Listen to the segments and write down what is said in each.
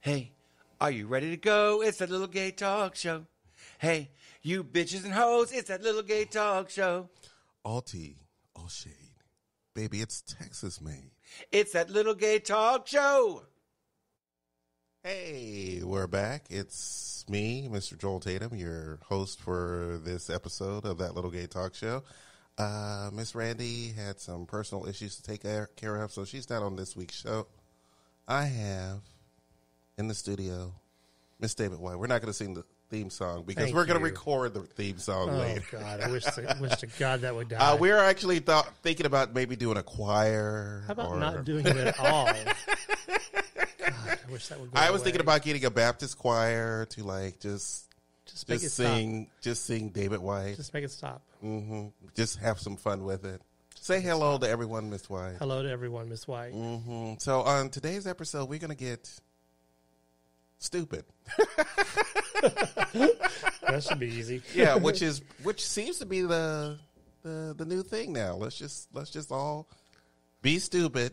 Hey, are you ready to go? It's that little gay talk show. Hey, you bitches and hoes, it's that little gay talk show. All tea, all shade. Baby, it's Texas made. It's that little gay talk show. Hey, we're back. It's me, Mr. Joel Tatum, your host for this episode of That Little Gay Talk Show. Uh, Miss Randy had some personal issues to take care- care of, so she's not on this week's show. I have in the studio Miss David White. We're not going to sing the theme song because Thank we're going to record the theme song Oh later. God! I wish to, wish to God that would die. Uh, we're actually thought, thinking about maybe doing a choir. How about or- not doing it at all? God, I wish that would. Go I was away. thinking about getting a Baptist choir to like just just just it sing, just sing David White. Just make it stop. hmm Just have some fun with it. Say hello to everyone, Miss White. Hello to everyone, Miss White. hmm So on today's episode, we're gonna get stupid. That should be easy. Yeah, which is which seems to be the the the new thing now. Let's just let's just all be stupid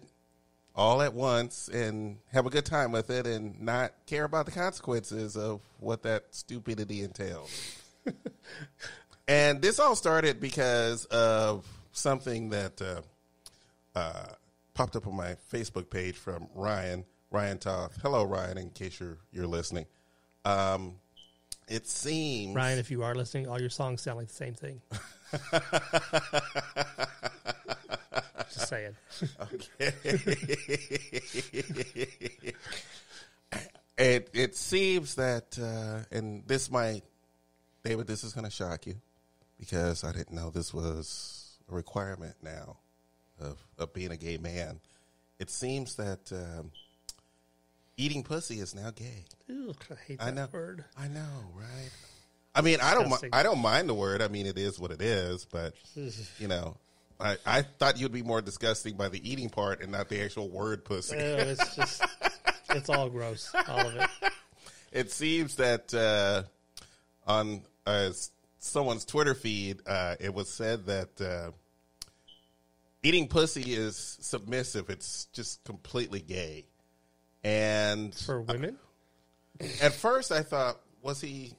all at once and have a good time with it and not care about the consequences of what that stupidity entails. and this all started because of something that uh, uh, popped up on my Facebook page from Ryan Ryan Toth. Hello, Ryan. In case you're you're listening, um, it seems Ryan, if you are listening, all your songs sound like the same thing. Just saying. it it seems that, uh, and this might, David, this is going to shock you because I didn't know this was a requirement now of of being a gay man. It seems that um, eating pussy is now gay. Ugh, I hate I that know. word. I know, right? I mean, I don't, mi- I don't mind the word. I mean, it is what it is, but you know, I, I thought you'd be more disgusting by the eating part and not the actual word pussy. Ew, it's just, it's all gross, all of it. it seems that uh, on uh, someone's Twitter feed, uh, it was said that uh, eating pussy is submissive. It's just completely gay. And For women, at first, I thought, was he?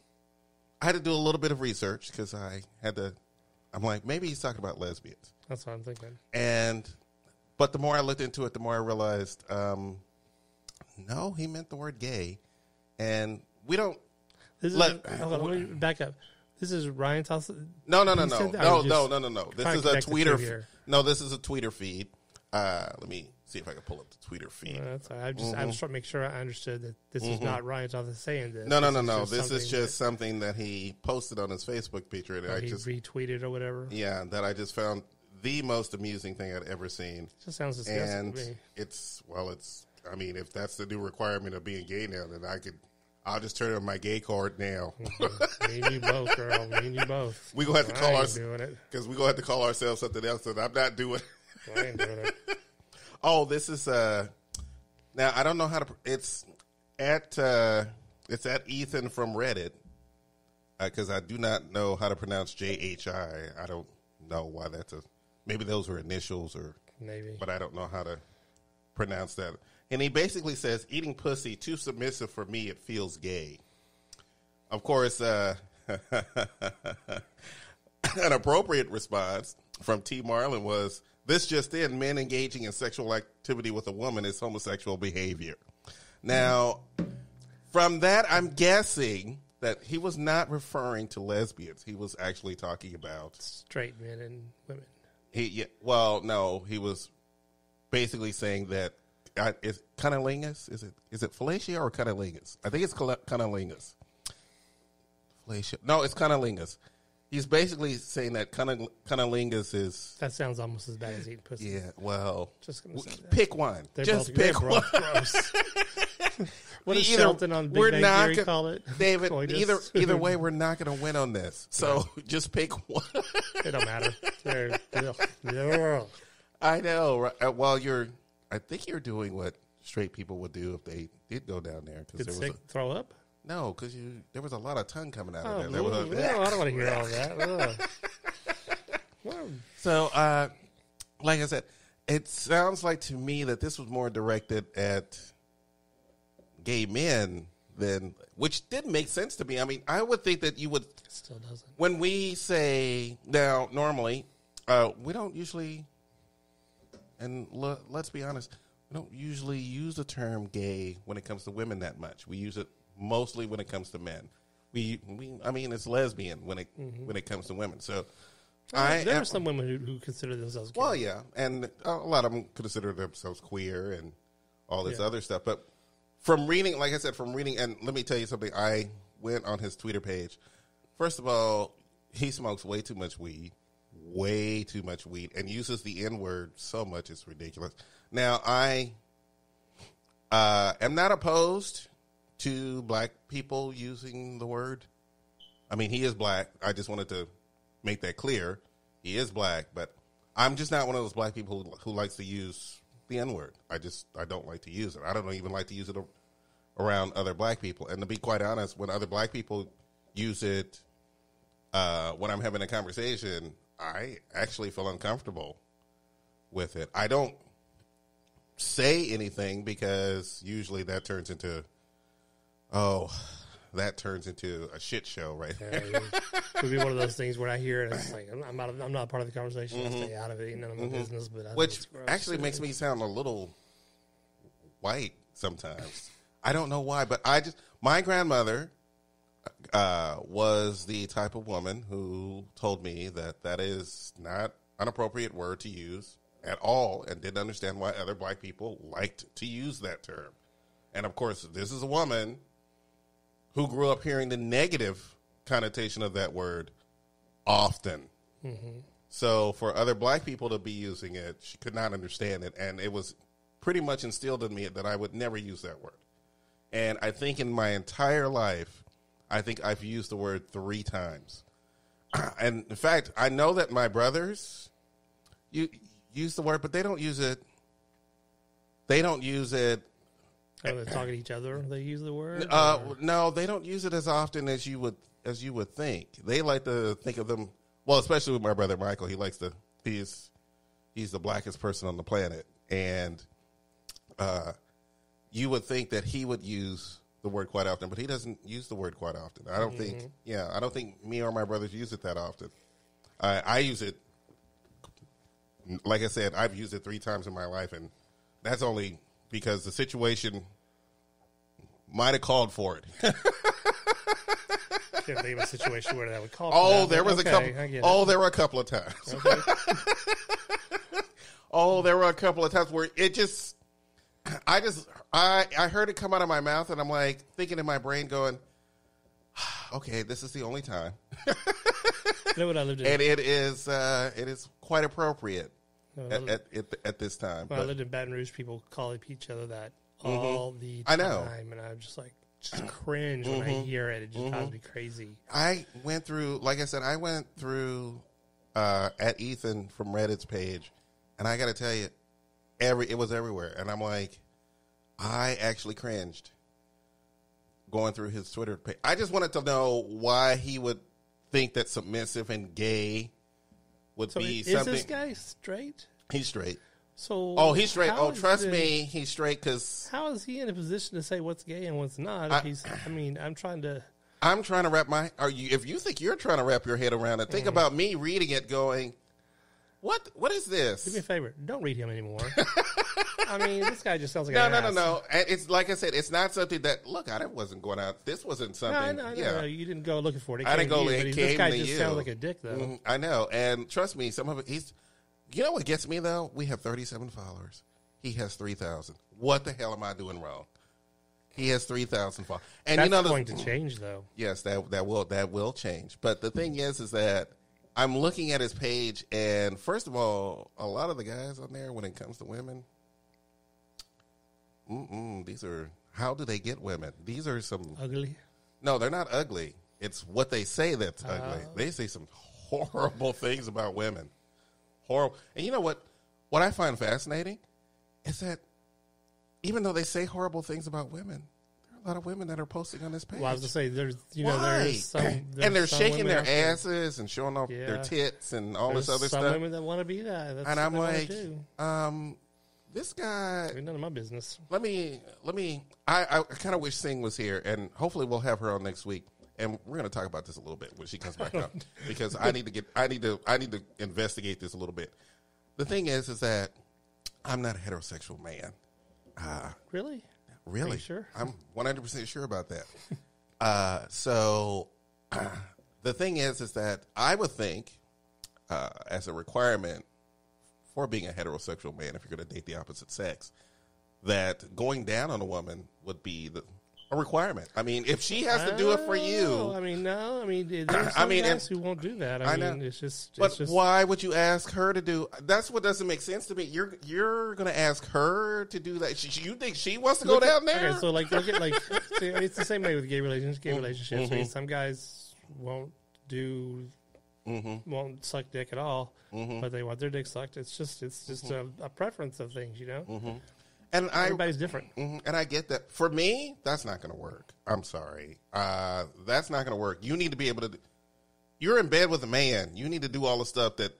I had to do a little bit of research because I had to. I'm like, maybe he's talking about lesbians. that's what I'm thinking. And, but the more I looked into it, the more I realized, um, no, he meant the word gay, and we don't. This is Let- hold on, let me back up. This is Ryan Thompson. No, no, no, no, no, no, no, no, no. This is a tweeter. here? No, this is a tweeter feed. Uh, let me see if I can pull up the tweeter feed. Uh, that's all right. I just I was trying to make sure I understood that this is not Ryan Thompson saying this. Mm-hmm. no, no, This no, no. just This is something just something that he posted on his Facebook page, and I he just retweeted or whatever. yeah, that I just found the most amusing thing I'd ever seen. It Just sounds disgusting and to me. it's well, it's. I mean, if that's the new requirement of being gay now, then I could. I'll just turn on my gay card now. Me and you both, girl. Me and you both. we gonna have to call ourselves doing it. because we gonna have to call ourselves something else that I'm not doing. I ain't doing it. Oh, this is uh now I don't know how to. It's at uh it's at Ethan from Reddit because I do not know how to pronounce J H I. I don't know why that's a. Maybe those were initials or, Maybe. but I don't know how to pronounce that. And he basically says, "Eating pussy too submissive for me. It feels gay." Of course, uh, an appropriate response from T. Marlin was, "This just in: men engaging in sexual activity with a woman is homosexual behavior." Now, from that, I'm guessing that he was not referring to lesbians. He was actually talking about Straight men and women. he. Yeah, well, no, he was basically saying that uh, is cunnilingus. Is it is it fellatio or cunnilingus? I think it's cunnilingus. Fellatio. No, it's cunnilingus. He's basically saying that cunnilingus is That sounds almost as bad as eating pussy. yeah. Well, Just gonna say that. pick one. They're Just both, they're pick one. gross. what does Either- Sheldon on Big we're Bang not Theory gonna- call it? David, Coitus. either either way, we're not going to win on this. So just pick one. it don't matter. They're. Ugh. I know. Right? Uh, Well, you're. I think you're doing what straight people would do if they did go down there. Because Did there was sick a, throw up? No, because you there was a lot of tongue coming out Oh, of there. there a, no, I don't want to hear all that. So, uh, like I said, it sounds like to me that this was more directed at gay men, than, which didn't make sense to me. I mean, I would think that you would It still doesn't. when we say now normally uh, we don't usually and l- let's be honest we don't usually use the term gay when it comes to women that much we use it mostly when it comes to men we, we i mean it's lesbian when it when it comes to women so I there am- are some women who, who consider themselves gay. well, yeah, and a lot of them consider themselves queer and all this Yeah. other stuff. But from reading, like I said, from reading, and let me tell you something. I went on his Twitter page. First of all, he smokes way too much weed, way too much weed, and uses the N word so much it's ridiculous. Now, I uh, am not opposed to black people using the word. I mean, he is black. I just wanted to make that clear. He is black, but I'm just not one of those black people who, who likes to use the N word. I just I don't like to use it. I don't even like to use it around other black people. And to be quite honest, when other black people use it, uh, when I'm having a conversation, I actually feel uncomfortable with it. I don't say anything because usually that turns into oh that turns into a shit show right Yeah, there. it would be one of those things where I hear it, and it's like I'm, I'm not, I'm not part of the conversation. I stay out of it. None of my business. But I Mm-hmm. which actually makes me sound a little white sometimes. I don't know why, but I just my grandmother uh, was the type of woman who told me that that is not an appropriate word to use at all, and didn't understand why other black people liked to use that term. And of course, this is a woman who grew up hearing the negative connotation of that word often. So for other black people to be using it, she could not understand it, and it was pretty much instilled in me that I would never use that word. And I think in my entire life, I think I've used the word three times. And in fact, I know that my brothers you use the word, but they don't use it. They don't use it. Oh, they're talking to each other. They use the word. Uh, or- no, they don't use it as often as you would as you would think. They like to think of them. Well, especially with my brother Michael, he likes to. He's he's the blackest person on the planet, and uh, you would think that he would use the word quite often, but he doesn't use the word quite often. I don't think. Yeah, I don't think me or my brothers use it that often. I, I use it. Like I said, I've used it three times in my life, and that's only because the situation might have called for it. can't of a situation where that would call. for Oh, that, there was a couple. Get it. Oh, there were a couple of times. oh, there were a couple of times where it just, I just, I, I heard it come out of my mouth, and I'm like thinking in my brain, going, "Okay, this is the only time," You know what I lived in? and it is, uh, it is quite appropriate uh, at, at, at, at this time. when I lived in Baton Rouge, people call each other that all the I time. know. and I'm just like, just cringe when I hear it. It just drives me crazy. I went through, like I said, I went through uh, at Ethan from Reddit's page, and I got to tell you, every it was everywhere, and I'm like, I actually cringed going through his Twitter page. I just wanted to know why he would think that submissive and gay would So be is something. this guy straight? He's straight. So Oh, he's straight. Oh, trust the- me, he's straight because How is he in a position to say what's gay and what's not? I- he's, I mean, I'm trying to. I'm trying to wrap my. Are you? If you think you're trying to wrap your head around it, think Mm. about me reading it, going, "What? What is this?" Do me a favor. Don't read him anymore. I mean, this guy just sounds like No, no, no, no. It's like I said, it's not something that look. I wasn't going out. This wasn't something. I know, yeah, no, you didn't go looking for it. It I didn't go. You, It came this guy to just you. sounds like a dick, though. Mhm, I know, and trust me, some of it. He's. You know what gets me though? We have 37 followers. He has 3,000. What the hell am I doing wrong? He has 3,000 followers, and That's you know the- going to change, though. Yes, that that will that will change. But the thing is, is that I'm looking at his page, and first of all, a lot of the guys on there, when it comes to women, mm-mm, these are how do they get women? These are some Ugly. no, they're not ugly. It's what they say that's ugly. Oh. They say some horrible things about women. Horrible. And you know what? What I find fascinating is that even though they say horrible things about women, a lot of women that are posting on this page. Well, I was to say, there's, you know, Why? there's some, there's and they're shaking their asses and showing off their tits and all There's this other some stuff. women that want to be that. That's and I'm like, um, this guy. Ain't none of my business. Let me let me. I I kind of wish Sing was here, and hopefully we'll have her on next week. And we're going to talk about this a little bit when she comes back up because I need to get I need to I need to investigate this a little bit. The thing is, is that I'm not a heterosexual man. Really? Really? sure? I'm 100% sure about that. uh, so the thing is, is that I would think uh, as a requirement for being a heterosexual man, if you're going to date the opposite sex, that going down on a woman would be the, a requirement. I mean, if she has to do it for you, I mean, no. I mean, there's I mean, guys who won't do that. I, I know. mean, it's just, it's but just why would you ask her to do? That's what doesn't make sense to me. You're you're going to ask her to do that. She, you think she wants to go Look at- down there? Okay, so like look at like see, it's the same way with gay relations, Mm-hmm. gay relationships. I mean, some guys won't do Mm-hmm. won't suck dick at all, but they want their dick sucked. It's just it's just Mm-hmm. a, a preference of things, you know. And I Everybody's different. Mhm, And I get that. For me, that's not going to work. I'm sorry. Uh, that's not going to work. You need to be able to. You're in bed with a man. You need to do all the stuff that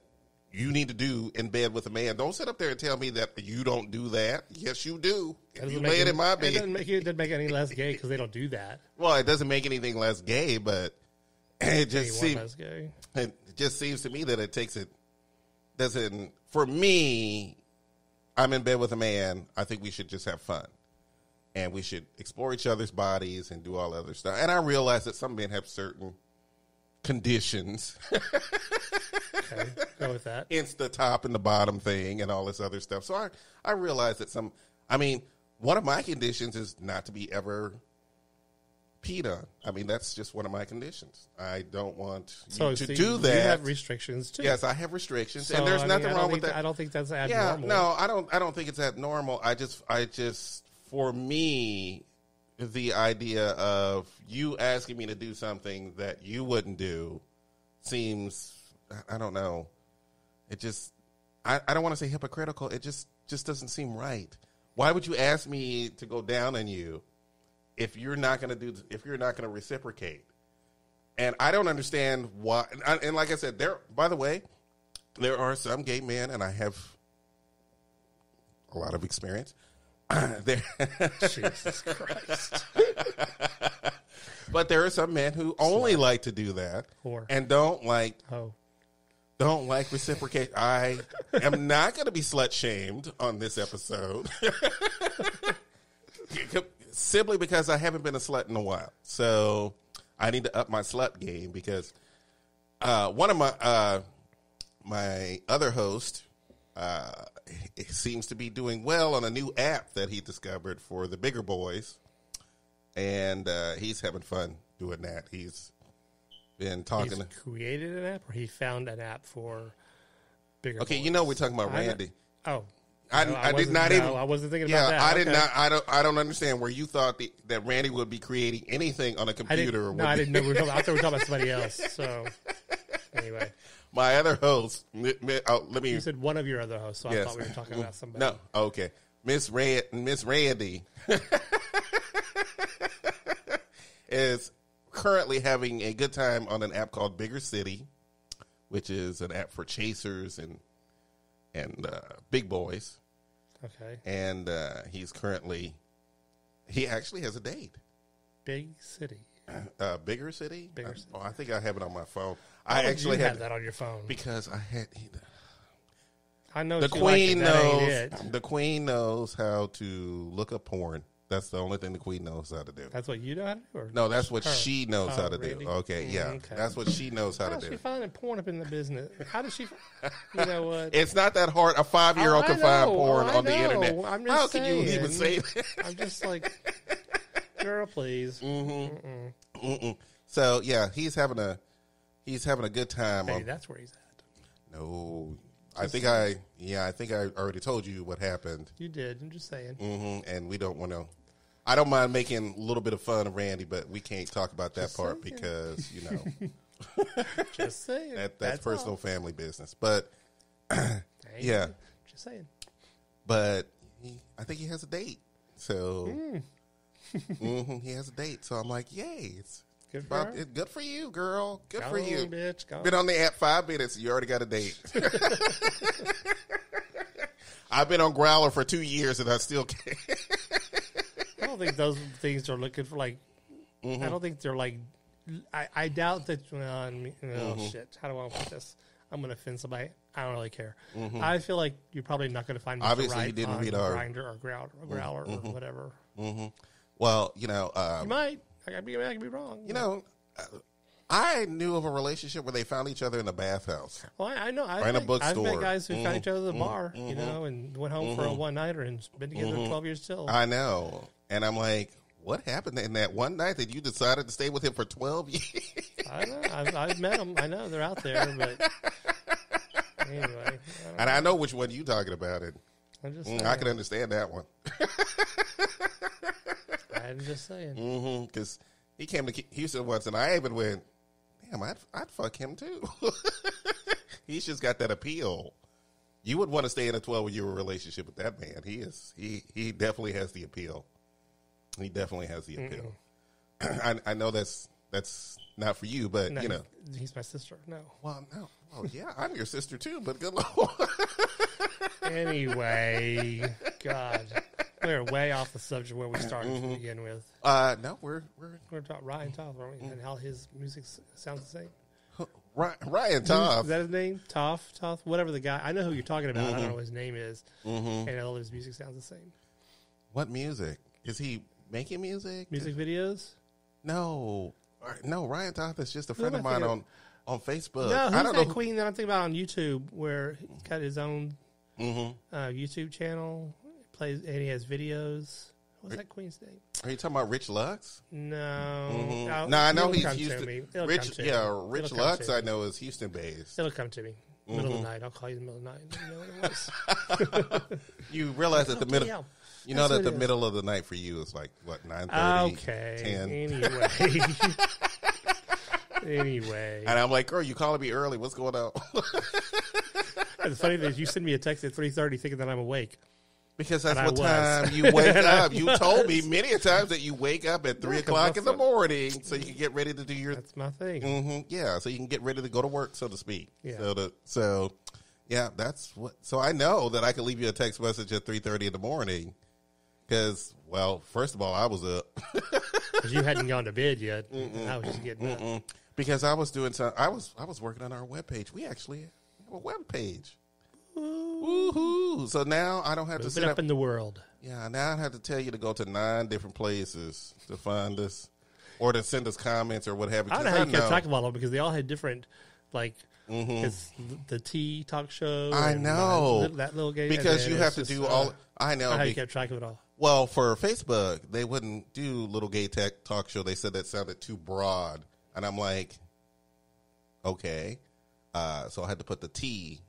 you need to do in bed with a man. Don't sit up there and tell me that you don't do that. Yes, you do. If you lay it in my It doesn't bed. make it, doesn't make any less gay because they don't do that. Well, it doesn't make anything less gay, but it just seems it just seems to me that it takes it doesn't for me i'm in bed with a man. I think we should just have fun. And we should explore each other's bodies and do all other stuff. And i realize that some men have certain conditions. Okay, go with that. hence the top and the bottom thing and all this other stuff. So i i realize that some i mean one of my conditions is not to be ever on i mean that's just one of my conditions i don't want So you to see, do that You have restrictions too. Yes, I have restrictions, So, and there's I mean, nothing wrong with that. I don't think that's yeah, abnormal. no, I don't. I don't think it's abnormal. I just, I just, for me, the idea of you asking me to do something that you wouldn't do seems, I- I don't know. It just, I, I don't want to say hypocritical. It just, just doesn't seem right. Why would you ask me to go down on you if you're not going to do, if you're not going to reciprocate? and I don't understand why. And, and like I said, there. By the way, there are some gay men, and I have a lot of experience. there, Jesus Christ. but there are some men who only like to do that Whore. and don't like Oh, don't like reciprocate. I am not going to be slut shamed on this episode. Simply because I haven't been a slut in a while. So I need to up my slut game because uh, one of my uh, my other host uh, seems to be doing well on a new app that he discovered for the bigger boys. And uh, he's having fun doing that. He's been talking he's to created an app, or he found an app for bigger. Okay, boys? you know we're talking about Randy. Oh, I, No, I, did wasn't- no, even. I wasn't thinking yeah, about that. I did Okay. not. I don't. I don't understand where you thought the, that Randy would be creating anything on a computer. didn't. would No, I didn't know. We were talking, I thought we were talking about somebody else. So anyway, My other host. oh, let me. you said one of your other hosts, so I thought we were talking about somebody. No. Okay. Miss Rand, Miss Randy is currently having a good time on an app called Bigger City, which is an app for chasers and and uh, big boys. Okay, And uh, he's currently he actually has a date. big city. Uh, bigger city. Bigger Uh, City. Oh, I think I have it on my phone. Why I actually had have that on your phone. because I had I know the she liked it, queen knows the queen knows how to look up porn. That's the only thing the queen knows how to do. That's what you know how to do. Or No, that's what her? she knows Oh, how to Randy? do. Okay, Mm, yeah, okay. that's what she knows how How's to she do. finding porn up in the business? How does she? You know what? It's not that hard. A five year old Oh, can find porn Oh, on the internet. I'm just how can you even say saying. that? I'm just like, girl, please. Mm. Mm-mm. So yeah, he's having a he's having a good time. On, that's where he's at. no, I think I yeah I think I already told you what happened. You did. I'm just saying. hmm and we don't want to. I don't mind making a little bit of fun of Randy, but we can't talk about that part saying. because you know Just saying. that that's, personal all. family business. But yeah, Just saying. but he, I think he has a date. So mhm, he has a date. So I'm like, yay! It's Good for about, it, good for you, girl. Good Go for on, you. bitch. Go Been on. on the app five minutes. You already got a date. I've been on Growlr for two years and I still can't. I don't think those things are looking for like. Mm-hmm. I don't think they're like. I, I doubt that. Well, I mean, oh Mm-hmm. shit! How do I put this? I'm going to offend somebody. I don't really care. I feel like you're probably not going to find. Mm-hmm. Obviously, right you didn't read our- Mm-hmm. Grindr or Growlr or Growlr or whatever. Well, you know, um, You might. I could be, I could be wrong. you know, uh, I knew of a relationship where they found each other in a bathhouse. Well, I, I know. I've Or in a met, I've met guys who found Mhm, each other at the bar, you know, and went home for a one nighter and been together twelve years still. I know, and I'm like, what happened in that one night that you decided to stay with him for 12 years? I know. I've, I've met them. I know they're out there, but anyway, I and I know which one you're talking about, and I'm just mm, saying. I can understand that one. I'm just saying. because he came to Houston once, and I even went, "Damn, I'd, I'd fuck him too." He's just got that appeal. You would want to stay in a twelve-year relationship with that man. He is he he definitely has the appeal. He definitely has the appeal. I, I know that's that's not for you, but No, you know. he's my sister. No. Well, no. Well, yeah, I'm your sister too, but good lord. Anyway, God, we're way off the subject where we started Mm-hmm. to begin with. Uh, no, we're we're We're talking Ryan Toth, weren't we? And how his music s- sounds the same. Ryan, Ryan Toth. Is that his name? Toth, Toth, whatever the guy. I know who you're talking about. Mm-hmm. I don't know what his name is. And all of his music sounds the same. What music is he making? Music? Music videos. No, no. Ryan Toth is just a friend of mine on on Facebook. No, who's I don't know. that who- queen that I'm thinking about on YouTube where he's got his own Mhm. uh, YouTube channel, plays and he has videos. What's that queen's name? Are you talking about Rich Lux? No, Mhm. I'll- no, I know it'll he's come to Houston. me. It'll come Rich, to yeah. Rich It'll come Lux. to I know is Houston based. It'll come to me. Middle Mm-hmm. of the night. I'll call you in the middle of the night. You know what it was. You realize that the middle. You know that the middle of the night for you is like what nine thirty, Okay. ten, Anyway. anyway. and I'm like, girl, you calling me early? What's going on? The funny thing is, you send me a text at three thirty, thinking that I'm awake. because that's And what time you wake up. You told me many a times that you wake up at three o'clock in the morning so you can get ready to do your That's my thing. hmm Yeah, so you can get ready to go to work, so to speak. Yeah. So, the, so yeah, that's what. So I know that I can leave you a text message at three thirty in the morning because, well, first of all, I was up Because you hadn't gone to bed yet. I was just getting up. because I was doing some. I was I was working on our webpage. We actually have a webpage. Woohoo! So now I don't have to sit up up. in the world. yeah, now I have to tell you to go to nine different places to find us, or to send us comments or what have you. I don't know how you kept track of all of them because they all had different, like, it's the T talk show. Mm-hmm. I know. that little game. because you have to do uh, all. I know. I how you kept track of it all. Well, for Facebook, they wouldn't do little gay tech talk show. They said that sounded too broad, and I'm like, okay. Uh, so I had to put the T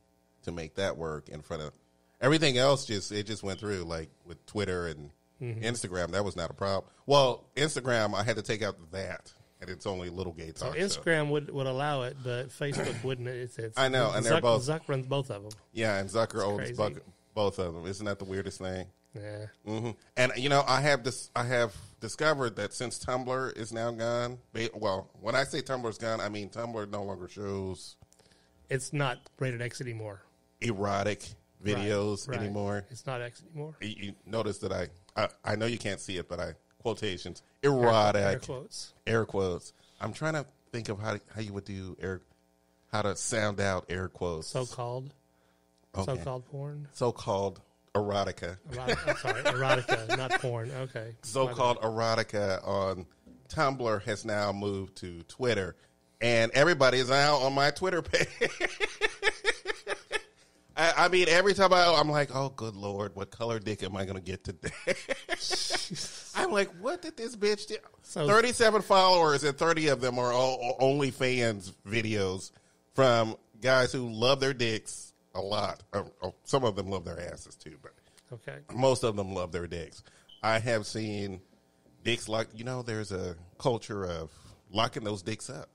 to make that work in front of everything else. Just it just went through like with Twitter and Mm-hmm. Instagram. That was not a problem. Well, Instagram, I had to take out that, and it's only little gay So talk. show. Instagram would, would allow it, but Facebook wouldn't. It's, it's, I know, and they're both- Zuck runs both of them. Yeah, and Zucker owns crazy. both, both of them. Isn't that the weirdest thing? Yeah. hmm And you know, I have this. I have discovered that since Tumblr is now gone. ba- Well, when I say Tumblr is gone, I mean Tumblr no longer shows It's not rated X anymore. erotic videos Right. anymore. It's not X anymore. You, you notice that I, I, I know you can't see it, but I quotations erotic Air erotic quotes. air quotes. I'm trying to think of how how you would do air, how to sound out air quotes. So called. Okay. So called porn. so-called erotica. Erotic, I'm sorry, erotica, not porn. Okay. so-called erotica on Tumblr has now moved to Twitter, and everybody is now on my Twitter page. I, I mean, every time I, I'm like, oh, good lord, what color dick am I going to get today? I'm like, what did this bitch do? So- 37 followers, and 30 of them are all OnlyFans videos from guys who love their dicks a lot. Uh, uh, Some of them love their asses too, but Okay. most of them love their dicks. I have seen dicks like you know. There's a culture of locking those dicks up.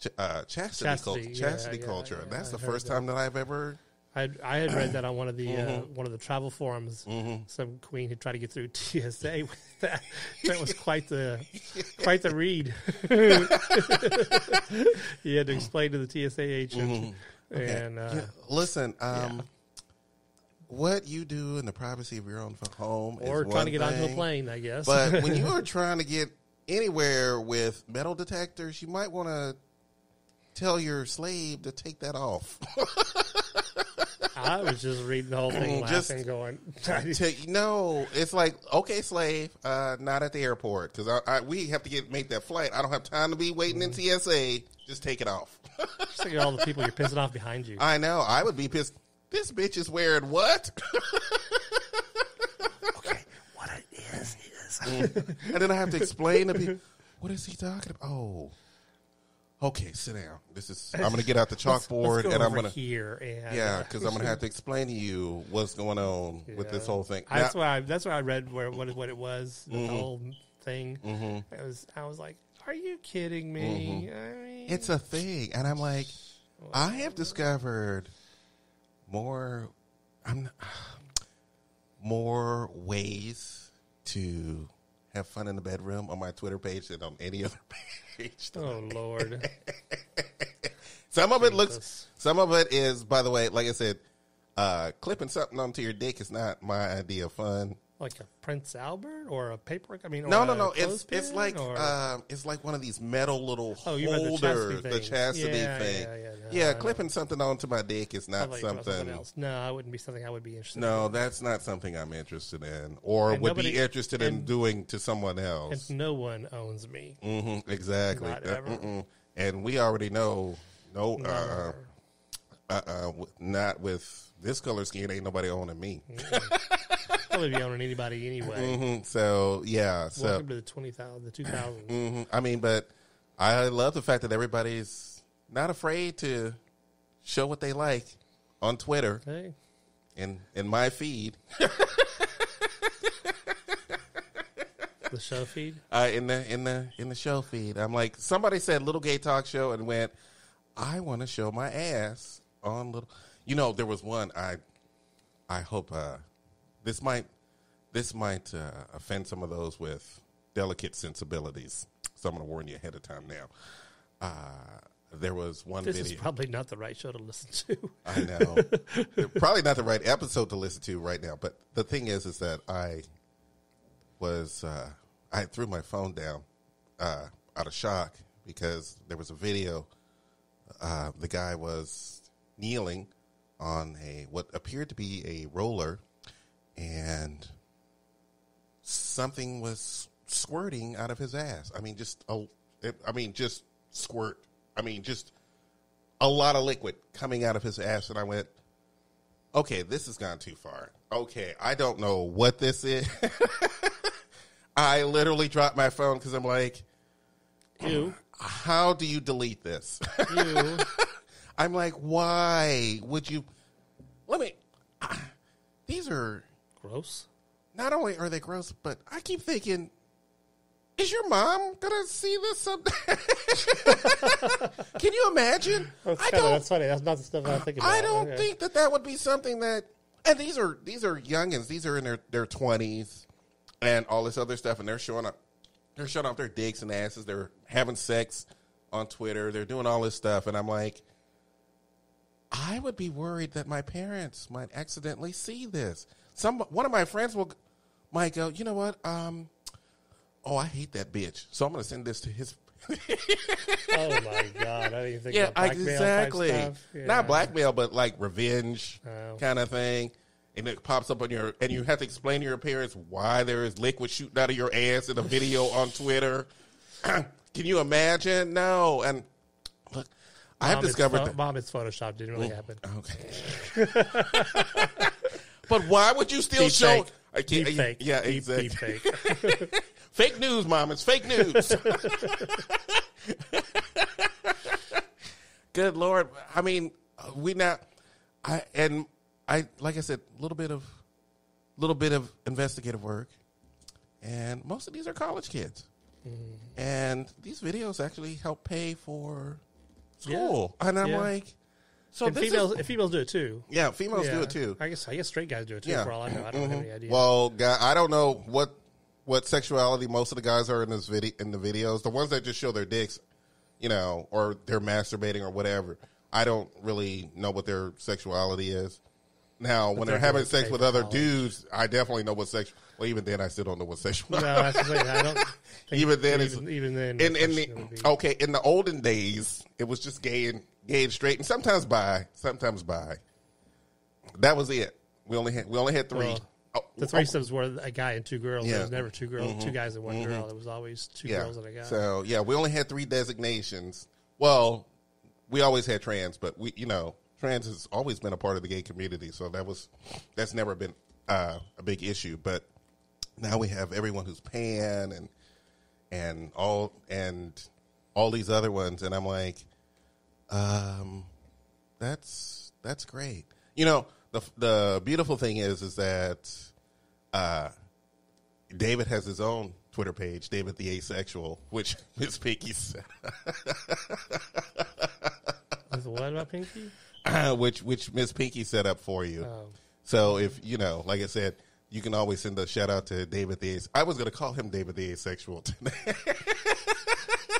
Ch- uh, chastity, Chastity, culture. yeah, Chastity yeah, culture. yeah, That's I the first that. time that I've ever. I I had read that on one of the uh, Mm-hmm. one of the travel forums. Some queen had tried to get through TSA with that. That was quite the quite the read. he had to explain to the TSA agent, Mm-hmm. And uh, Listen, um, what you do in the privacy of your own home is or trying to get onto a plane, I guess. But when you are trying to get anywhere with metal detectors, you might want to tell your slave to take that off. I was just reading the whole thing, Just- laughing, going, Take- no, it's like okay, slave, uh, not at the airport because I, I, we have to get make that flight. I don't have time to be waiting in TSA. Just take it off. Just think of all the people you're pissing off behind you. I know. I would be pissed. This bitch is wearing what? okay, what it is is and then I have to explain to people, what is he talking about? Oh, okay, sit down. This is. I'm going to get out the chalkboard Let's go and I'm over going to. here and Yeah, uh, because I'm going to have to explain to you what's going on with this whole thing. That's Now- why I, that's why I read where what it- what it was the Mm-hmm. whole thing. It was I was like, are you kidding me? I mean, it's a thing, and I'm like, I have discovered more. I'm more ways to have fun in the bedroom on my Twitter page than on any other page. oh lord, Some of it looks. Some of it is, by the way, like I said, uh, clipping something onto your dick is not my idea of fun. Like a Prince Albert or a paper? I mean, No, no, no. It's it's like um, it's like one of these metal little Oh, meant the holders, chastity the chastity Yeah, thing. yeah, yeah, no, yeah, clipping something onto my dick is not thought you were talking about something. else. No, I wouldn't be something I would be interested. No, in. that's not something I'm interested in, or And would nobody- be interested in doing to someone else. and no one owns me. hmm exactly. Not Uh, ever. And we already know, no, uh, uh, uh, not with this color skin. Ain't nobody owning me. Probably be owning anybody anyway. hmm So yeah, so Welcome to the twenty thousand, the two thousand. hmm I mean, but I love the fact that everybody's not afraid to show what they like on Twitter Hey, in in my feed, the show feed. uh, in the in the in the show feed. I'm like, somebody said little gay talk show and went, I want to show my ass on little. You know, there was one. I I hope uh, this might this might uh, offend some of those with delicate sensibilities. So I'm going to warn you ahead of time now. Uh, there was one This video. is probably not the right show to listen to. I know. Probably not the right episode to listen to right now. But the thing is, is that I was uh, I threw my phone down uh, out of shock because there was a video. Uh, the guy was kneeling on a what appeared to be a roller, and something was squirting out of his ass. I mean, just a, it, I mean, just squirt. I mean, just a lot of liquid coming out of his ass, and I went, "Okay, this has gone too far. Okay, I don't know what this is." I literally dropped my phone because I'm like, You, "How do you delete this?" I'm like, "Why would you?" Let me. Ah, these are Gross. not only are they gross, but I keep thinking, is your mom gonna see this someday? Can you imagine? That's, I kinda, don't. that's funny. That's not the stuff I think about. I don't Okay. think that that would be something that. And these are these are youngins. These are in their their twenties, and all this other stuff, and they're showing up. They're showing off their dicks and asses. They're having sex on Twitter. They're doing all this stuff, and I'm like, I would be worried that my parents might accidentally see this. Some one of my friends will might go, you know what? Um, oh, I hate that bitch. So I'm going to send this to his. Oh my god! I didn't even think yeah, about blackmail exactly. Yeah. Not blackmail, but like revenge Oh. kind of thing. And it pops up on your, and you have to explain to your parents why there is liquid shooting out of your ass in a video on Twitter. Can you imagine? No. And look, I have discovered pho- that. Mom, it's Photoshop. Didn't really happen. Okay. but why would you still Deep show? fake. I can't- Deep fake. Yeah, Deep- exactly. deep fake. fake news, mom. It's fake news. Good lord. I mean, we now, I and I like I said, a little bit of, little bit of investigative work, and most of these are college kids, Mm-hmm. and these videos actually help pay for school, and I'm Yeah. like, so and females, is, if females do it too. yeah, females do it too. I guess I guess straight guys do it too. Yeah. For all I know, I don't have mm-hmm. any idea. Well, guy, I don't know what what sexuality most of the guys are in this video in the videos. The ones that just show their dicks, you know, or they're masturbating or whatever. I don't really know what their sexuality is. Now, when they're they're having sex with for other college. dudes, I definitely know what sex. Well, even then, I still don't know what sexual. No, that's the thing. I don't. Even then, it's- even, even then, in in the the question would be- okay in the olden days, it was just gay and gay and straight, and sometimes bi, sometimes bi. That was it. We only had we only had three. Well, Oh, the threesomes were a guy and two girls. Yeah. There was never two girls, two guys and one girl. It was always two yeah. girls and a guy. So yeah, we only had three designations. Well, we always had trans, but we you know trans has always been a part of the gay community, so that was that's never been uh, a big issue. But now we have everyone who's pan and and all and all these other ones, and I'm like, um, that's that's great. You know, the the beautiful thing is is that uh, David has his own Twitter page, David the Asexual, which Miss Pinky said, Is- what about Pinky? which which Miss Pinky set up for you. Oh. So if you know, like I said, you can always send a shout out to David the. As- I was going to call him David the Asexual today.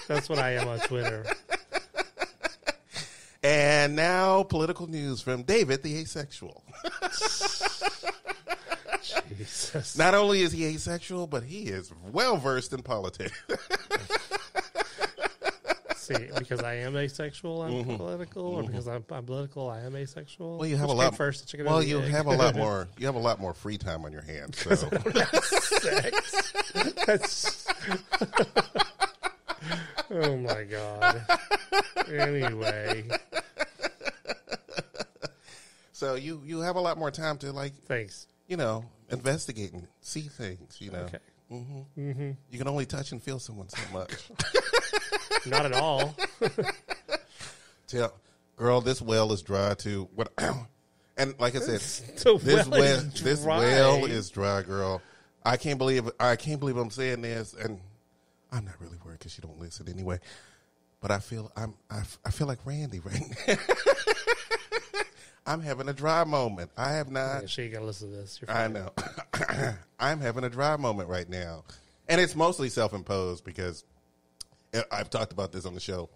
That's what I am on Twitter. and now political news from David the Asexual. Jesus. Not only is he asexual, but he is well versed in politics. See, because I am asexual, I'm mm-hmm. political, or mm-hmm. because I'm, I'm political, I am asexual. Mm-hmm. Well, you have Which a lot. first. chicken well, you egg? have a lot more. You have a lot more free time on your hands. So sex. That's. oh my god. Anyway, So you you have a lot more time to like thanks. you know investigate and see things. You know, Okay. Mm-hmm. you can only touch and feel someone so much. Not at all. Tell girl, this well is dry too. What? And like I said, this well well is this dry. well is dry, girl. I can't believe I can't believe I'm saying this, and I'm not really worried because you don't listen anyway. But I feel I'm I, f- I feel like Randy right now. I'm having a dry moment. I have not. she ain't gonna listen to this. You're I know. I'm having a dry moment right now. And it's mostly self imposed because I've talked about this on the show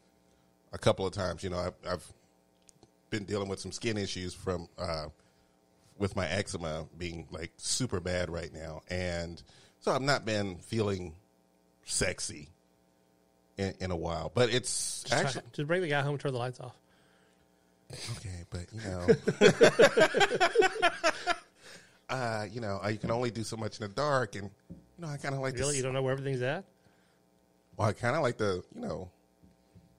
a couple of times. You know, I've, I've been dealing with some skin issues from, uh, with my eczema being like super bad right now. And so I've not been feeling sexy in, in a while. But it's Just, try- just bring the guy home and turn the lights off. Okay, but you know, uh, you know, you can only do so much in the dark, and you know, I kind of like Really, you don't know where everything's at? Well, I kind of like to, you know,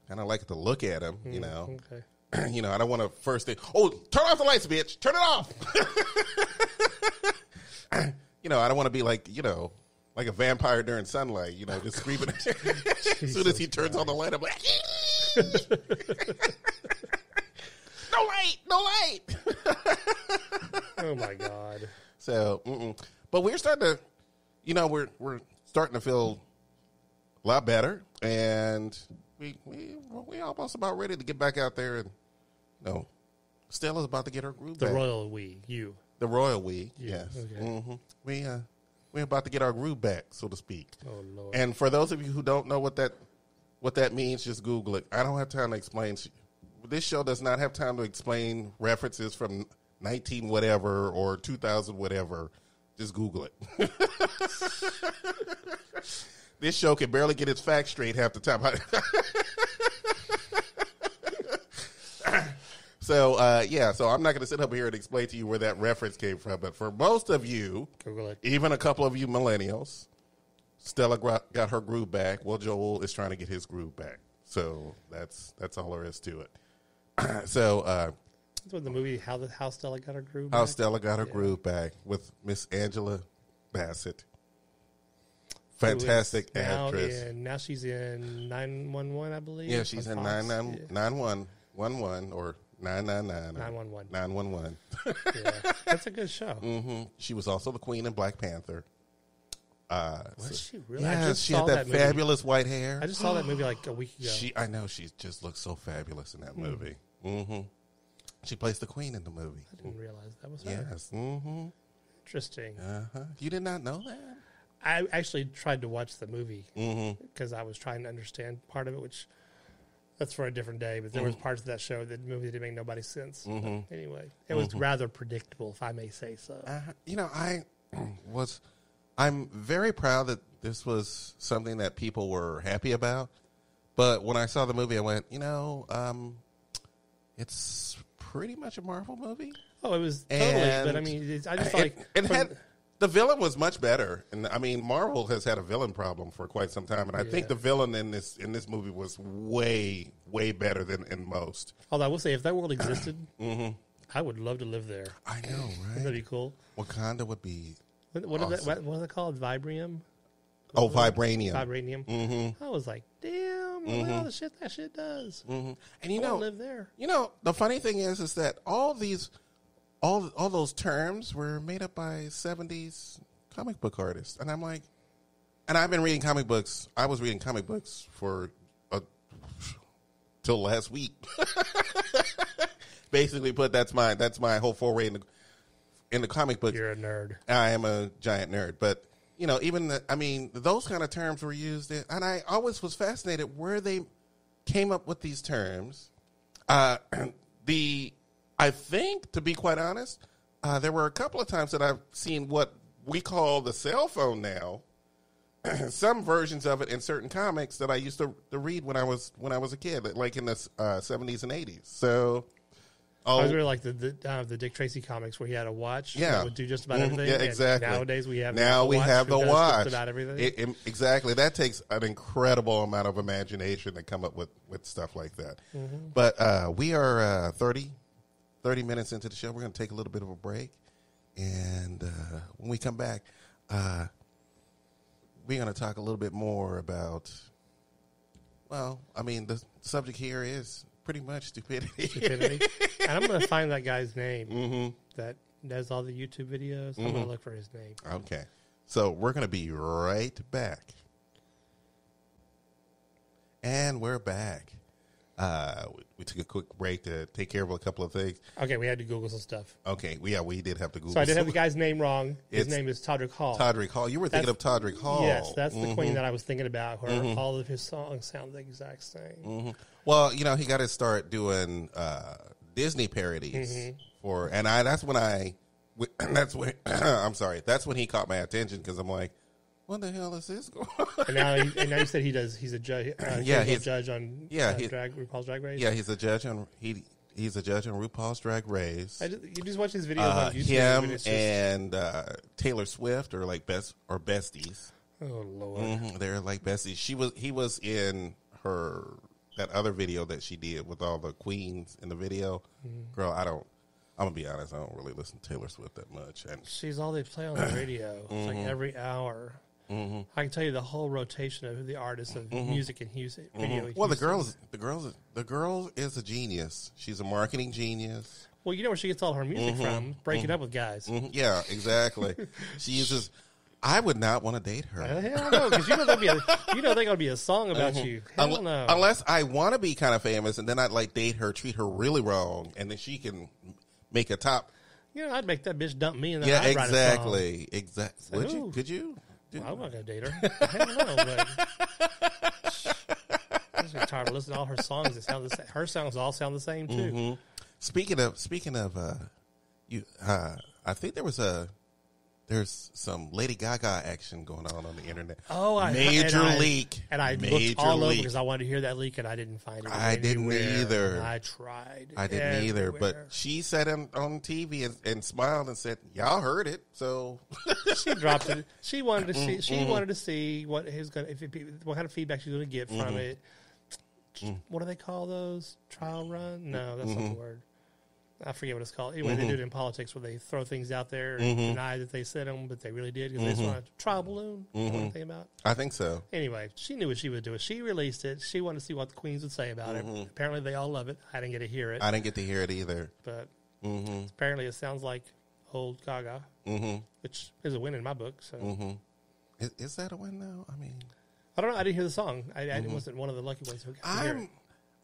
kind of like to look at him. You mm, know, Okay. you know, I don't want to first thing. Oh, turn off the lights, bitch! Turn it off. you know, I don't want to be like, you know, like a vampire during sunlight. You know, just screaming. as soon as he turns on the light, I'm like, no light, no light. Oh my god. So, mm-mm. but we're starting to, you know, we're we're starting to feel a lot better, and we we we almost about ready to get back out there, and you know, Stella's about to get her groove The back. royal we, you. the royal we, yes, okay. hmm we uh we're about to get our groove back, so to speak. Oh lord. And for those of you who don't know what that what that means, just Google it. I don't have time to explain. This show does not have time to explain references from nineteen whatever or two thousand whatever. Just Google it. this show can barely get its facts straight half the time. so uh, yeah, so I'm not going to sit up here and explain to you where that reference came from. But for most of you, even a couple of you millennials, Stella got her groove back. Well, Joel is trying to get his groove back. So that's that's all there is to it. so uh, That's what the movie How the How Stella Got Her Groove. how Stella got her groove back with Miss Angela Bassett, fantastic is now actress. In, now she's in nine one one, I believe. Yeah, she's in Fox. nine nine nine one one one or nine nine nine 911. nine one one. Yeah, that's a good show. Mm-hmm. She was also the queen in Black Panther. Uh, Was so- she really? Yeah, just she had that, movie. fabulous white hair. I just saw that movie like a week ago. She, I know, she just looks so fabulous in that movie. hmm She plays the queen in the movie. I didn't realize that was her. Yes. hmm Interesting. Uh-huh. You did not know that? I actually tried to watch the movie Mm-hmm. because I was trying to understand part of it, which That's for a different day, but there was parts of that show that the movie didn't make nobody sense. But Anyway, it was rather predictable, if I may say so. Uh, you know, I was. I'm very proud that this was something that people were happy about. But when I saw the movie, I went, you know, um, it's pretty much a Marvel movie. Oh, it was totally. but I mean, it's, I just It, like it from- had the villain was much better, and I mean, Marvel has had a villain problem for quite some time, and I think the villain in this in this movie was way way better than in most. Although I will say, if that world existed, I would love to live there. I know, right? be cool? Wakanda would be What, what, is that, what, what is it called? Vibrium? oh vibranium, Vibranium? Mm-hmm. I was like, damn, look at all the shit that shit does. hmm and you know, live there. You know, the funny thing is, is that all these, all all those terms were made up by '70s comic book artists, and I'm like, and I've been reading comic books. I was reading comic books for uh, till last week. Basically, put that's my that's my whole foray in the in the comic book. You're a nerd. I am a giant nerd, but you know, even the, I mean, those kind of terms were used, in, and I always was fascinated where they came up with these terms. Uh, the I think, to be quite honest, uh, there were a couple of times that I've seen what we call the cell phone now. Some versions of it in certain comics that I used to, to read when I was when I was a kid, like in the seventies and eighties. So, oh, I was really like the the, uh, the Dick Tracy comics where he had a watch Yeah. that would do just about Mhm. everything. Yeah, And exactly. nowadays we have now we Watch have the watch. just about everything. It- it- exactly. That takes an incredible amount of imagination to come up with, with stuff like that. Mm-hmm. But uh, we are uh, 30, 30 minutes into the show. We're going to take a little bit of a break, and uh, when we come back, uh, we're going to talk a little bit more about. Well, I mean, the subject here is pretty much stupidity. Stupidity. and I'm going to find that guy's name hmm that does all the YouTube videos. I'm going Mm-hmm. to look for his name. Okay. So we're going to be right back. And we're back. Uh, we, we took a quick break to take care of a couple of things. Okay, we had to Google some stuff. Okay, we, yeah, we did have to Google. So I did have the guy's name wrong. His It's name is Todrick Hall. Todrick Hall. You were thinking of Todrick Hall. Yes, that's the Mhm. queen that I was thinking about. Where all of his songs sound the exact same. Mhm. Well, you know, he got to start doing uh, Disney parodies Mm-hmm. for, and I. That's when I. That's when I'm sorry. That's when he caught my attention because I'm like, what the hell is this going? on? And now, he, and now you said he does. He's a judge. Uh, Yeah, he's a judge on yeah, uh, he- drag RuPaul's Drag Race. yeah, he's a judge on he. He's a judge on RuPaul's Drag Race. I just, you just watch these videos uh, on YouTube. him and just, and uh, Taylor Swift are like best or besties. oh lord, Mhm, They're like besties. She was he was in her that other video that she did with all the queens in the video. Mm-hmm. Girl, I don't. I'm gonna be honest. I don't really listen to Taylor Swift that much. And she's all they play on the radio. It's Mm-hmm. like every hour. I can tell you the whole rotation of the artists of music and music video. Mm-hmm. well, the Houston. girls, the girls, the girl is a genius. She's a marketing genius. Well, you know where she gets all her music Mm-hmm. from? Breaking up with guys. Mhm, Yeah, exactly. she uses. I would not want to date her. Uh, Hell no, because you know there'll be a you know there's gonna be a song about you. Hell Unle- no. Unless I want to be kind of famous, and then I'd like date her, treat her really wrong, and then she can make a top. you know, I'd make that bitch dump me and then Yeah, I'd write a song. exactly, exactly. Would you? Could you? Well, I'm not gonna date her. Hell no, but I'm just getting tired of listening to all her songs. That sound the same. Her songs all sound the same too. Mm-hmm. Speaking of speaking of, uh, you, uh, I think there was a there's some Lady Gaga action going on on the internet. Oh, I major and I- leak, and I major looked all over because I wanted to hear that leak, and I didn't find it. I didn't either. I tried. I didn't either, but she said on, on TV and, and smiled and said, "Y'all heard it." So she dropped it. She wanted to Mm-hmm. see. She wanted to see what his gonna, if it, what kind of feedback she's going to get Mm-hmm. from it. Mm. What do they call those? Trial run? No, that's Mm-hmm. not the word. I forget what it's called. Anyway, they do mm-hmm. it in politics where they throw things out there and Mm-hmm. deny that they said them, but they really did because they just mm-hmm. want a trial balloon. You know what mm-hmm. I'm thinking about? I think so. Anyway, she knew what she would do. She released it. She wanted to see what the queens would say about it. Apparently, they all love it. I didn't get to hear it, Mm-hmm. I didn't get to hear it either. but apparently, it sounds like old Gaga, which is a win in my book. So Is, is that a win now? I mean, I don't know. I didn't hear the song. I, I wasn't one of the lucky ones who could hear it.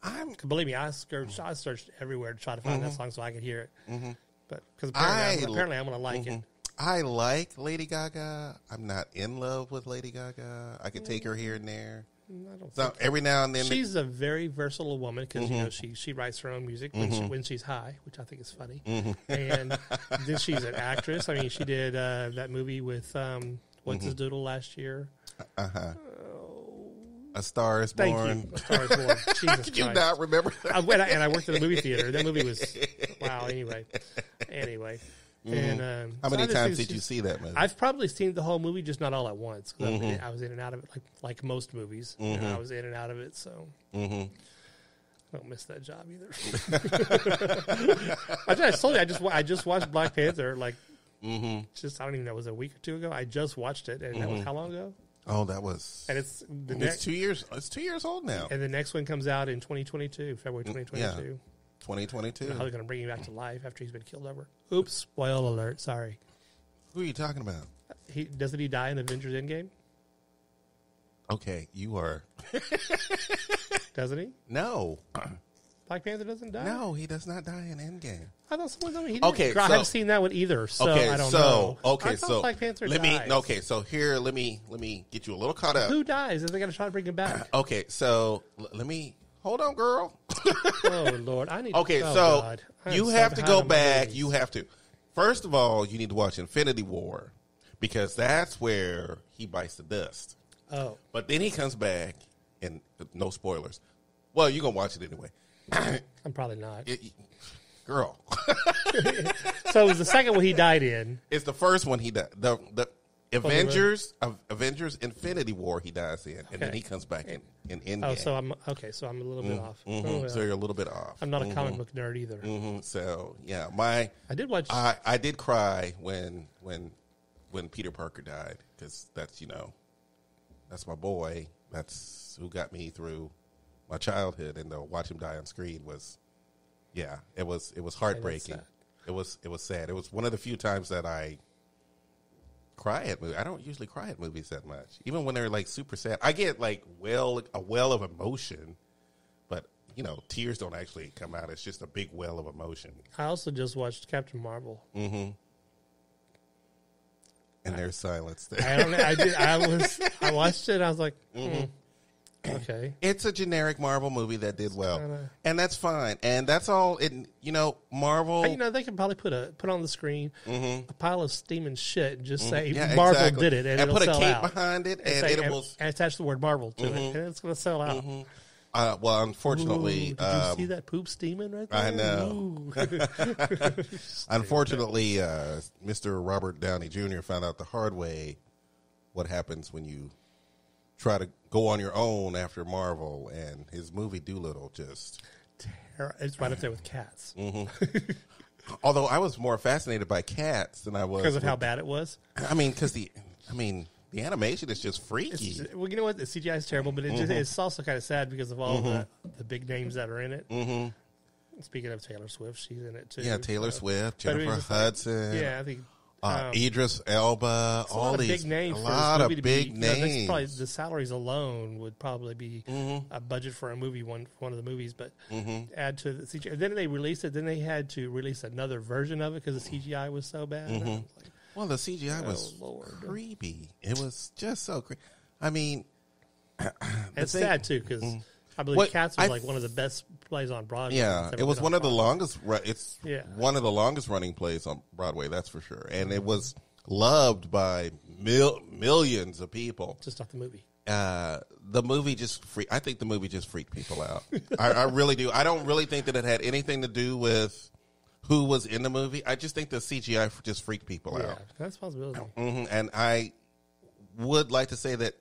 I'm, Believe me, I searched, I searched everywhere to try to find that mm-hmm. song so I could hear it. Mm-hmm. But because Mm-hmm. I- apparently, I'm, apparently I'm going to like it. Mm-hmm. I like Lady Gaga. I'm not in love with Lady Gaga. I could take her here and there. Mm, I don't So every now and then, She's a very versatile woman because you know she she writes her own music when, she, when she's high, which I think is funny. And then she's an actress. I mean, she did uh, that movie with um, what's his doodle last year. Uh-huh. A star is Thank born. you. A Star is Born. Jesus Could you Christ. not remember that? I went and I worked at a movie theater. That movie was wow. Anyway, anyway, and um, Mm-hmm. How many just times did you see that movie? I've probably seen the whole movie, just not all at once. Mm-hmm. I, I was in and out of it, like like most movies. Know, I was in and out of it, so Mm-hmm. I don't miss that job either. I just told you, I just I just watched Black Panther. Like, Mm-hmm. just I don't even know, was a week or two ago? I just watched it, and that was how long ago? Oh, that was. And it's the It's next, two years. It's two years old now. and the next one comes out in 2022, February Mm, 2022. Twenty twenty two. How they're going to bring him back to life after he's been killed over. Oops! Spoil alert. Sorry. Who are you talking about? He doesn't he die in Avengers Endgame? Okay, you are. Doesn't he? No, Black Panther doesn't die. no, he does not die in Endgame. I thought someone told me he did. Okay, I haven't seen that one either, so okay, I don't so know. okay, so Black Panther let dies. me. Okay, so here, let me let me get you a little caught up. Who dies? Is they going to try to bring him back? Okay, so l- let me hold on, girl. oh Lord, I need. Okay, oh, so God. You so have to go back. You have to. First of all, you need to watch Infinity War because that's where he bites the dust. Oh, But then he comes back, and uh, no spoilers. Well, you're gonna watch it anyway. I'm probably not. It- girl, so it was the second one he died in. it's the first one he died. The the Avengers of Avengers Infinity War he dies in, and then he comes back in in Endgame. Oh, so I'm okay. So I'm a little bit off. Mhm, Oh. So you're a little bit off. I'm not a comic book nerd either. hmm So yeah, my I did watch. I, I did cry when when when Peter Parker died because that's you know that's my boy. That's who got me through my childhood, and to watch him die on screen was yeah, it was it was heartbreaking. It was it was sad. It was one of the few times that I cry at movies. I don't usually cry at movies that much, even when they're like super sad. I get like well a well of emotion, but you know tears don't actually come out. It's just a big well of emotion. I also just watched Captain Marvel. Mm. and there's silence there. I don't know. I did. I was. I watched it. I was like, Mm-hmm. hmm, okay. It's a generic Marvel movie that did well, kinda- and that's fine. And that's all. It you know Marvel. You know, they can probably put a put on the screen a pile of steaming shit and just say Mm-hmm. Yeah, Marvel exactly. did it, and, And it'll put a sell cape out. behind it, and, and say- it and- will- Mm-hmm. and attach the word Marvel to it, and it's going to sell out. uh, well, Ooh, unfortunately, did you um, see that poop steaming right there? I know. Unfortunately, uh, Mr. Robert Downey Jr. found out the hard way what happens when you try to go on your own after Marvel, and his movie Dolittle just. it's right up there with cats Mm-hmm. Although I was more fascinated by cats than I was because of with- how bad it was. I mean, because the, I mean, the animation is just freaky. It's, well, you know what? The CGI is terrible, but it Mm-hmm. just, it's also kind of sad because of all the, the big names that are in it. Mm-hmm. Speaking of Taylor Swift, she's in it too. yeah, Taylor Uh, Swift, but I mean, Jennifer it's like- Hudson, yeah, I think uh, um, Idris Elba, all these big names. a lot of big be, you know, names. probably the salaries alone would probably be Mm-hmm. a budget for a movie one one of the movies. But add to the CGI. Then they released it. Then they had to release another version of it because the CGI was so bad. I was like, well, the CGI was Oh, Lord. creepy. It was just so creepy. I mean, it's thing- sad too because I believe What- Cats was I- like one of the best plays on Broadway. yeah, it was been one on of the longest. ru- It's Yeah. one of the longest running plays on Broadway. That's for sure, and it was loved by mil- millions of people. Just not the movie. uh, the movie just freak. I think the movie just freaked people out. I, I really do. I don't really think that it had anything to do with who was in the movie. I just think the CGI f- just freaked people Yeah, out. that's a possibility. hmm And I would like to say that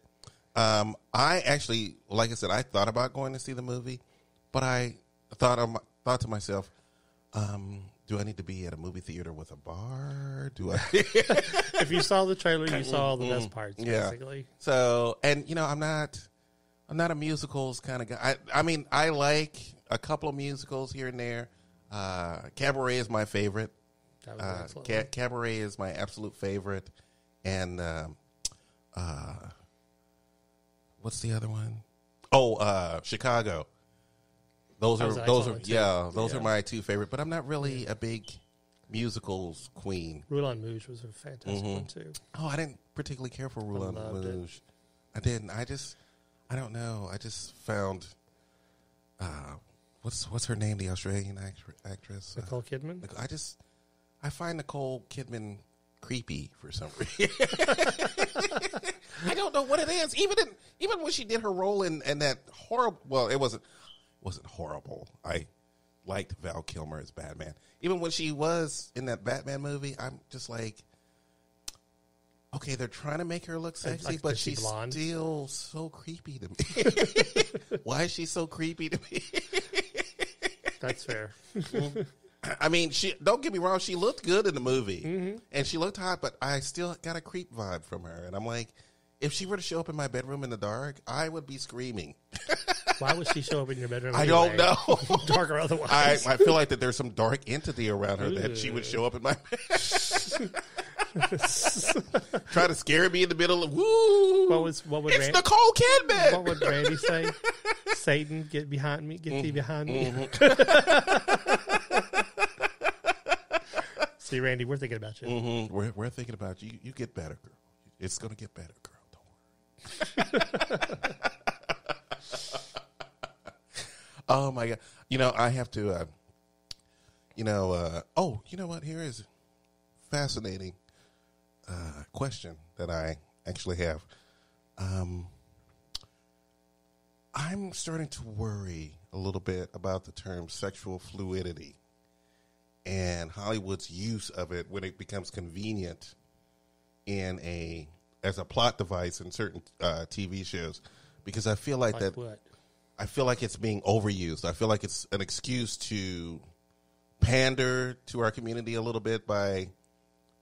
um, I actually, like I said, I thought about going to see the movie, but I thought of my, thought to myself, um, do I need to be at a movie theater with a bar? Do I? if you saw the trailer, you saw all the best parts. Mm-hmm. Yeah. Basically, So, and you know, I'm not, I'm not a musicals kind of guy. I, I mean, I like a couple of musicals here and there. Uh, Cabaret is my favorite. that was Uh, excellent. Ca- Cabaret is my absolute favorite, and um uh, what's the other one? Oh, uh, Chicago. Those are those are excellent one, too. yeah, those Yeah. are my two favorite. But I'm not really a big musicals queen. Roulon Mouge was a fantastic Mm-hmm. one too. Oh, I didn't particularly care for it. Rouge. I didn't. I just, I don't know. I just found uh, what's what's her name? The Australian act- actress. Uh, Nicole Kidman. I just I find Nicole Kidman creepy for some reason. I don't know what it is. Even in, even when she did her role in, in that horrible well, it wasn't wasn't horrible. I liked Val Kilmer as Batman. Even when she was in that Batman movie, I'm just like Okay, they're trying to make her look sexy, like, but she she's blonde? still so creepy to me. Why is she so creepy to me? That's fair. I mean, she don't get me wrong, she looked good in the movie, Mm-hmm. and she looked hot, but I still got a creep vibe from her, and I'm like, if she were to show up in my bedroom in the dark, I would be screaming. Why would she show up in your bedroom? I don't know. Dark or otherwise. I feel like that there's some dark entity around her that she would show up in my try to scare me in the middle of woo. what was what would it's Ran- Nicole Kidman. what would Randy say? Satan, get behind me, get Mm-hmm. behind me. See, Randy, we're thinking about you. Mhm. We're, we're thinking about you. You get better, girl. It's gonna get better, girl. Oh my god! You know I have to. Uh, you know. Uh, oh, you know what? Here is fascinating uh, question that I actually have. Um, I'm starting to worry a little bit about the term sexual fluidity and Hollywood's use of it when it becomes convenient in a as a plot device in certain uh, TV shows, because I feel like, Like that what? I feel like it's being overused. I feel like it's an excuse to pander to our community a little bit by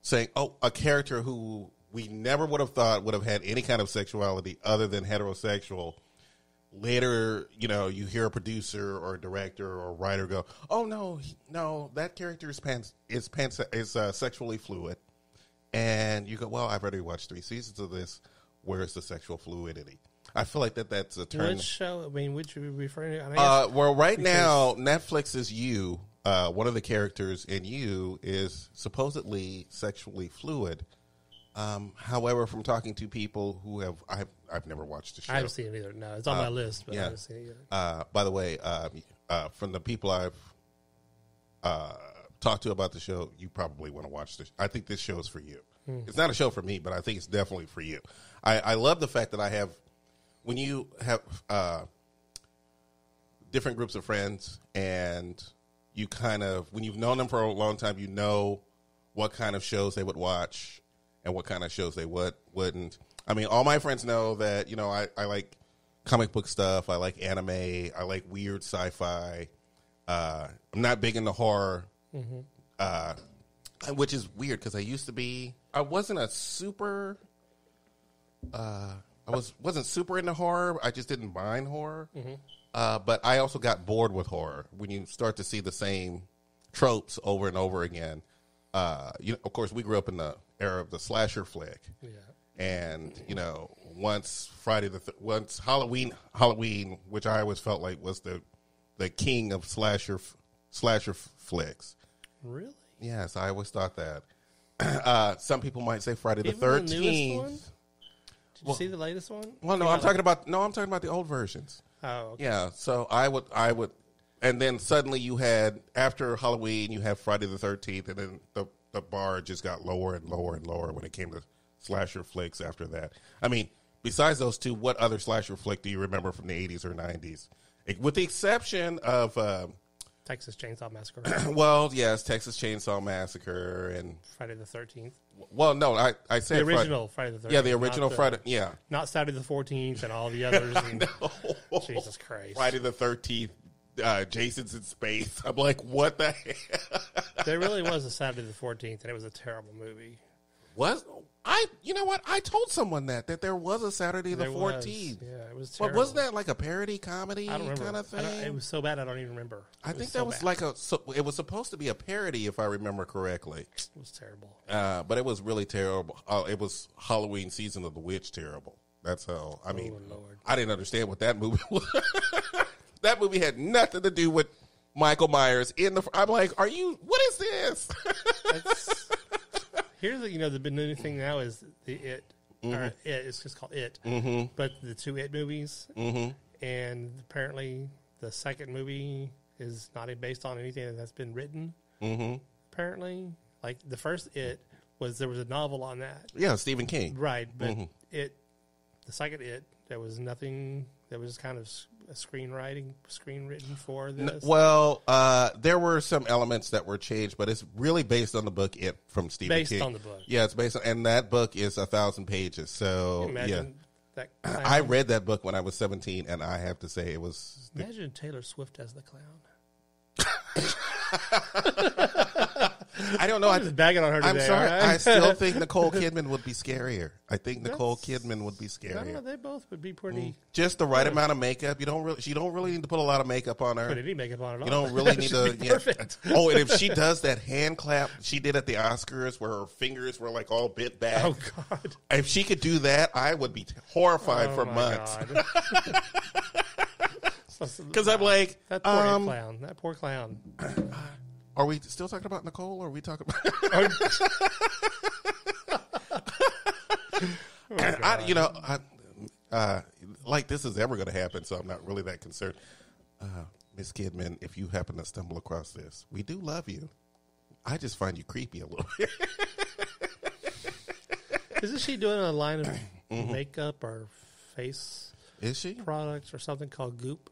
saying, "Oh, a character who we never would have thought would have had any kind of sexuality other than heterosexual." Later, you know, you hear a producer or a director or a writer go, "Oh no, no, that character is pan is pan is uh, sexually fluid," and you go, "Well, I've already watched three seasons of this. Where's the sexual fluidity?" I feel like that that's a term. Which show? I mean, which you referring to? I mean, Uh, well, right now, Netflix is you. Uh, one of the characters in you is supposedly sexually fluid. Um, however, from talking to people who have, I've, I've never watched the show. I haven't seen it either. No, it's on my list, but I yeah. haven't seen it either. Uh, by the way, um, uh, from the people I've talked to about the show, you probably want to watch this. I think this show is for you. It's not a show for me, but I think it's definitely for you. I, I love the fact that I have, when you have uh, different groups of friends and you kind of, when you've known them for a long time, you know what kind of shows they would watch and what kind of shows they would wouldn't. I mean, all my friends know that you know I, I like comic book stuff. I like anime. I like weird sci-fi. Uh, I'm not big into horror, uh, which is weird because I used to be. I wasn't a super. Uh, I was wasn't super into horror. I just didn't mind horror. Uh, but I also got bored with horror when you start to see the same tropes over and over again. Uh, you know, of course, we grew up in the era of the slasher flick, Yeah. and you know, once Friday the th- once Halloween, Halloween, which I always felt like was the the king of slasher f- slasher f- flicks. Really? Yes, I always thought that. Uh, some people might say Friday the Even the newest Thirteenth. Did you see the latest one? Well, no, I'm talking about no, I'm talking about the old versions. Oh, okay. Yeah, so I would, I would, and then suddenly you had after Halloween, you have Friday the Thirteenth, and then the the bar just got lower and lower and lower when it came to slasher flicks. After that, I mean, besides those two, what other slasher flick do you remember from the '80s or '90s? With the exception of, uh, Texas Chainsaw Massacre, well, yes, Texas Chainsaw Massacre, and Friday the Thirteenth, well, no, I I said Fri- original Friday the Thirteenth. yeah, the original Friday, yeah, not Saturday the Fourteenth and all the others. And, Jesus Christ! Friday the Thirteenth. Uh, Jason's in space. I'm like, what the hell? There really was a Saturday the Fourteenth, and it was a terrible movie. Was I? You know what? I told someone that that there was a Saturday the fourteenth. Yeah, it was Terrible. But wasn't that like a parody comedy I don't remember. kind of thing? it was so bad I don't even remember. I think so that was bad. like a. So, it was supposed to be a parody, if I remember correctly. it was terrible. Uh, but it was really terrible. Uh, it was Halloween season of the witch terrible. That's how. I mean, Oh, I didn't understand what that movie was. that movie had nothing to do with Michael Myers in the. I'm like, are you? What is this? Here's the you know the new thing now is the it or it, it's just called It. Mm-hmm. But the two It movies, Mm-hmm. and apparently the second movie is not based on anything that's been written. Mm-hmm. Apparently, like the first It was there was a novel on that, Yeah, Stephen King. right? But Mhm. it, the second It, there was nothing. There was kind of screenwriting, screen written for this. Well, uh, there were some elements that were changed, but it's really based on the book "It" from Stephen based King. on the book. Yeah, it's based on, and that book is a thousand pages. So yeah, that. I read that book when I was seventeen, and I have to say it was. Imagine Taylor Swift as the clown. I don't know. I, I'm just bagging on her today. I'm sorry. right? I still think Nicole Kidman would be scarier. I think Nicole Kidman would be I don't know. scarier. They both would be mm. pretty. Just the right amount of makeup. You don't really. She don't really need to put a lot of makeup on her. Put any makeup on at all. You don't really need to. yeah. Perfect. Oh, and if she does that hand clap she did at the Oscars, where her fingers were like all bit back. Oh God. If she could do that, I would be horrified Oh, for months. Because I'm like, that poor um, clown. That poor clown. are we still talking about Nicole? Or are we talking about? Oh, I, you know, I, uh, like this is ever going to happen, so I'm not really that concerned. Uh, Miss Kidman, if you happen to stumble across this, we do love you. I just find you creepy a little bit. Isn't she doing a line of Mm-hmm. makeup or face Is she? products or something called Goop?